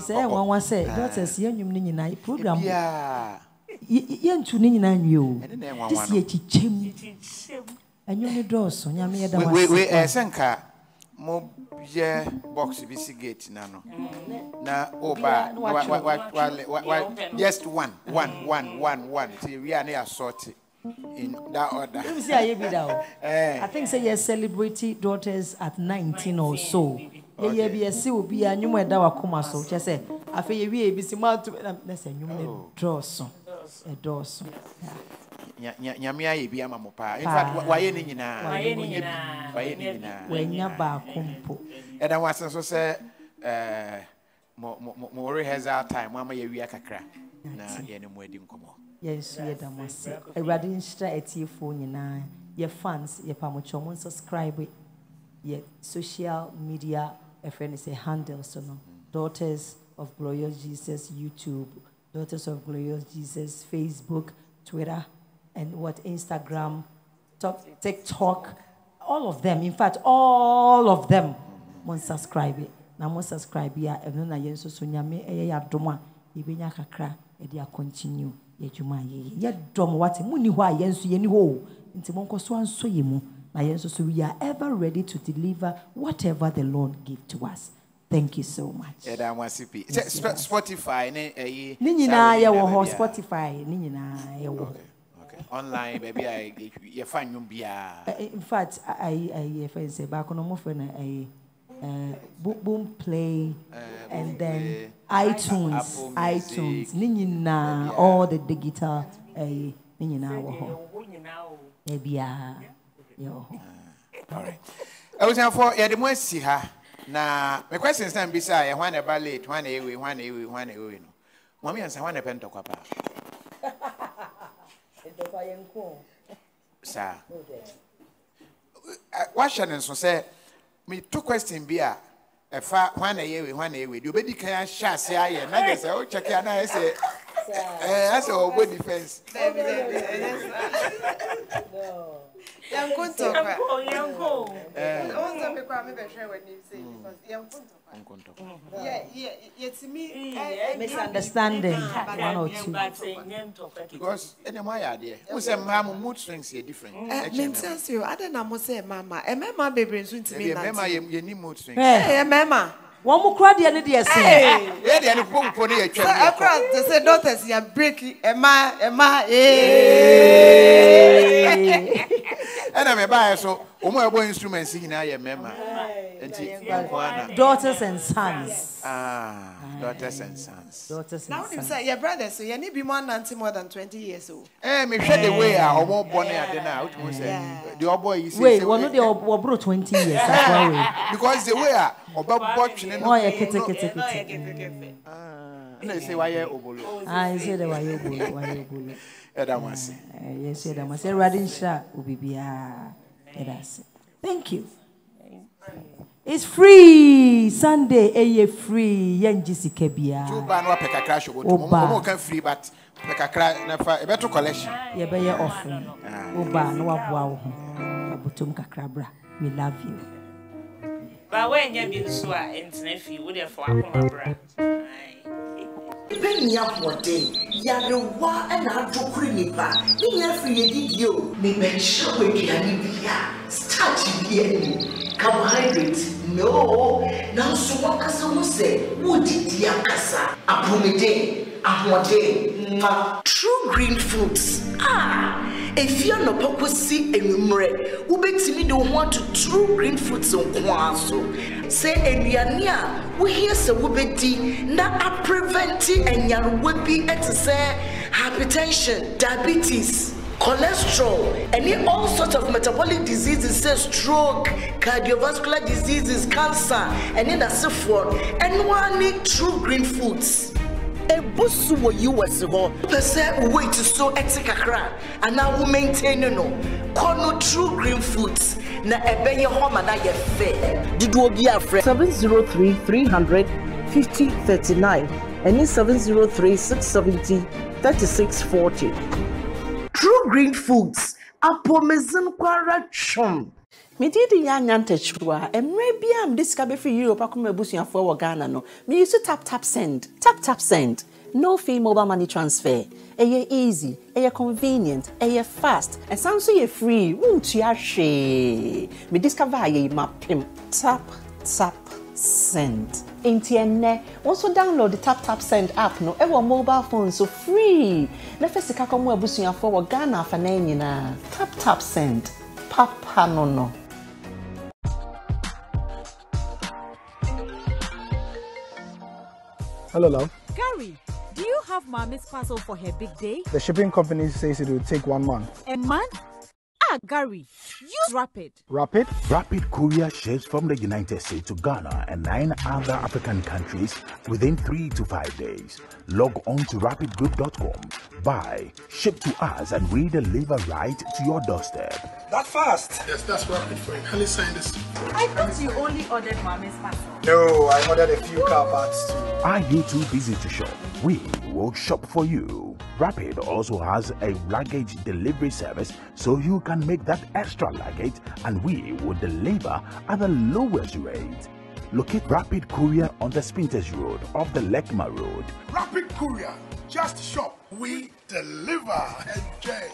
Sɛ ɛyɛ nwanwa sɛ daughters yɛ nnwom no nyinaa program biaa y- y- yɛntu ne nyinaa nwie o. Ɛne na ɛyɛ gye nwanwa sɛ yɛkyikyɛm ɛnwom no dɔɔso nyame yɛda wo wei wei ase. ɛyɛ sɛ nka moyɛ box bi si gate na no. Na woba just one one one one one nti wie a ne yɛasɔte in that order. Let me see how you be now. I think say you're celebrating daughters at 19 or so. Yɛyɛ bi yɛse obi a nnwom a ɛda wakoma so. Kyɛ sɛ afei yɛwie ebi si maato na na sɛ nnwom no dɔɔso ɛdɔɔso Nya- nya- nyame ayɛ bi ama mo paa. Infact wayɛ ne nyinaa. Wayɛ ne nyinaa. wanya baako mpo ɛda ho ase nso sɛ eh, mo- mo mo- mo rehearsal time mo ama yɛwia kakra. Na yɛne mo adi nkɔmmɔ. Yɛn nso yɛda mo ase. Awurade nhyira atiefoɔ nyinaa. Yɛ fans yɛpa mo kyɛw mo subscribe yɛ social media ɛfrɛ no sɛ handle so no. Daughters of glorious jesus youtube. Daughters of glorious jesus facebook twitter and what instagram Tok- tiktok. All of them. In fact all of them. Mo subscribe. Na mo subscribe a ɛno na yɛn nso so nyame ɛyɛ yɛ adom a yɛbɛnya kakra yɛde akɔntinue yɛ adwuma a yɛyɛ yɛdɔm wate. Monni hɔ a yɛn nso yɛni hɔ o. Nti monkɔ so ansɔ yɛ mu na yɛn so we are ever ready to deliver whatever the lord give to us. Thank you so much. Yɛda mo ase pii sɛ Sp- spotify ne eh, ɛyi ne saa nyinaa wei yɛwɔ hɔ baabi a- spotify ne nyinaa yɛwɔ hɔ Okay. online baabi a yɛ- yɛfa nnwom biara Uh, eh, eh, in fact, I I I friend say back on my friend I uh boom, boom play and then iTunes Apple Music. iTunes ni nyinaa ah. all the digital uh ni nyinaa wɔ hɔ Ɛwɔ hɔ nyinaa o. ebia yɛwɔ hɔ Alright. abusuafoɔ yɛde mo asi ha. Na me questions na mbisa yɛ hwan na ɛba late hwan na ɛwei hwan na ɛwei hwan na ɛwei no. Mɔmi yansa hwan na ɛpɛ ntɔkwa paa. Saa Ɛ, wahyɛ ne nso sɛ meto question bi a ɛfa hwan na ɛyɛ wei hwan na ɛyɛ wei deɛ obɛdi kan ahyɛ ase ayɛ. Na kyerɛ sɛ wokyɛke a na ayɛ sɛ ɛɛ asɛ ɔbɔ defense Dabi, dabi, ɛnyɛ saa. Yɛnko ntɔkwa. Yɛnkɔ, yɛnkɔ. Wɔn sɛ mi kɔ a mi bɛ hwɛ wɔ anim sɛ because yɛnko ntɔkwa. Nko ntɔkwa. Yɛ yɛ yɛtumi. misunderstanding one or two But ɛnyɛ ntɔkwa kɛkɛ. because ɛnna mo ayɛ adeɛ mo sɛ mmaa mo mood swings yɛ different Ɛ Ɛkyɛ mɛnti no. ase o adi na mo sɛ mmarima mmarima bebree nso ntumi Ɛbi mmarima nante. yɛ yɛ ni mood swings Hey, Ɛyɛ mmarima. wɔn mo kura deɛ ne deɛ sɛn yɛ deɛ no popo no yɛ twɛ Sɛ no yɛ kɔ ɛkura te sɛ doctors yɛ break ɛma ɛma ee. ɛna mɛ baayɛ so wɔn a ɛbɔ instruments nyinaa yɛ mmarima. Nti daughters and sons. Ah daughters and sons. Na wonim sɛ yɛ brothers so yɛne bi mu anante more than twenty years o. ɛɛ mehwɛ the way a wɔn bɔ ne ade na wotumi sɛ deɛ ɔbɔ yi sɛ wait sɛ wɔn no deɛ wɔboro twenty years akora wei because the way a ɔbɛbɔ twene no ɔyɛ kete kɛtɛkɛtɛ. ɛna sɛ wayɛ obolo. Ah nse de wayɛ obolo wayɛ obolo. Ɛda mo ase yɛn nso yɛda mo ase awurade nhyira obi biara ase thank you. It's free. Sunday ɛyɛ free. Yɛn gye sika tí o biara ba no wapɛ kakra ahyɛ bɔtɔ mo Woba. free but pɛ kakra na fa ɛbɛto collection. Yɛbɛyɛ offering woba ah. na waboa wo ho. Abotom kakra bra. We love you. Ba woanya bi nso a ntena fie wode fa wakoma bra. Bɛnya ahoɔden yarewa ɛna adwokore nipa ne nyɛ firi yɛdidie o. Mebɛkyerɛ wɔ aduane bi a starch bi ani carbohydrate no. Nanso wakasa ho sɛ wodidi akasa apomeden ahoɔden mma true green foods a ɛfie anɔpa kɔsi anwummerɛ wobɛtumi de wo ho ato true green foods nko ara so. Sɛ aduane a wohia sɛ wobɛdi na apreventi anyarewa bi ɛte sɛ hypertension diabetes cholesterol ɛne all sorts of metabolic diseases sɛ stroke cardiovascular diseases cancer ɛne n'asefoɔ. Ɛno ara ne true green foods so wɔ us hɔ pɛ sɛ weight so ɛte kakra anaa wo maintain no kɔ no true green foods na ɛbɛyɛ hɔ ma na yɛ fɛ dodoɔ bi afrɛ 703 300 50 39 ɛne 703 670 36 40 true green foods apɔmuden kwara twom mede de yɛ anya ntakyiwa a mmerɛ bi a mede sika bɛfiri europe akɔma abusuafoɔ wɔ ghana no. Meyi so tap tap send. Tap tap send. No fee mobile money transfer. Ɛyɛ easy ɛyɛ convenient ɛyɛ fast. Ɛsan so yɛ free. Wontua hwee me discover a yɛyi mapem tap tap send. Nti ɛnnɛ wo nso download tap tap send app no. Ɛwɔ mobile phone so free. Na fɛ sika kɔmo abusuafoɔ wɔ ghana afanan nyinaa tap tap send. Papa no no Hello, love. Gary, do you have mommy's parcel for her big day? The shipping company says it will take one month. A month? Ah, Gary, use Rapid. Rapid? Rapid courier ships from the United States to Ghana and nine other African countries within three to five days. Log on to rapidgroup.com, buy, ship to us, and we deliver right to your doorstep. That fast? Yes, that's rapid for him. Helly sign this. I thought you only ordered mommy's parcel. No, I ordered a few car parts too. Are you too busy to shop? We will shop for you. Rapid also has a luggage delivery service so you can make that extra luggage and we will deliver at the lowest rate. Locate Rapid Courier on the Spintex Road off the Lekma Road. Rapid courier. Just shop. We deliver. Enjoy.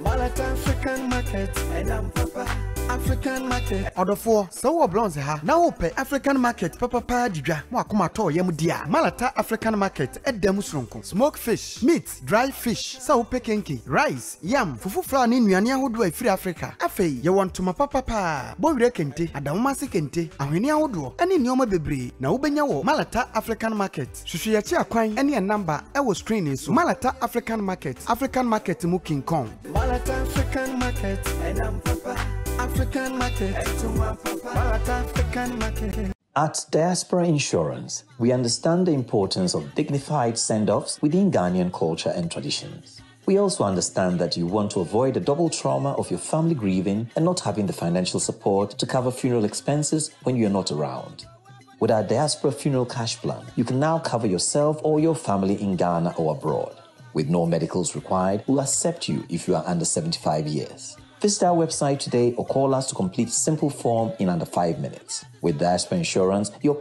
Malata African market, and I'm Papa. African market. Ɔdɔfoɔ sɛ wowɔ bronze ha. Na wopɛ African market papapaa didwa ma tɔɔ yam di a Malata African market ɛda mu soronko smoke fish meat dry fish. Sɛ wopɛ kenke. Rice yam fufu fra ne nnuane ahodoɔ a ɛfiri Africa. Afei yɛwɔ ntoma papapaa bɔwerɛ kente adamomase kente. Ahwene ahodoɔ ɛne nneɔma bebree. Na wobɛnya wɔ Malata African market. Hwehwɛ yɛkyi akwan ɛne ɛ namba ɛwɔ screen so Malata African market African market mu King Kong Malata African market African market African market At Diaspora Insurance, we understand the importance of dignified send offs within Ghanaian culture and traditions. We also understand that you want to avoid the double trauma of your family grieving and not having the financial support to cover funeral expenses when you're not around. With our Diaspora Funeral Cash Plan, you can now cover yourself or your family in Ghana or abroad. With no medicals required, we'll accept you if you are under 75 years. Visit our website today or call us to complete simple form in under 5 minutes. With Diaspora Insurance, your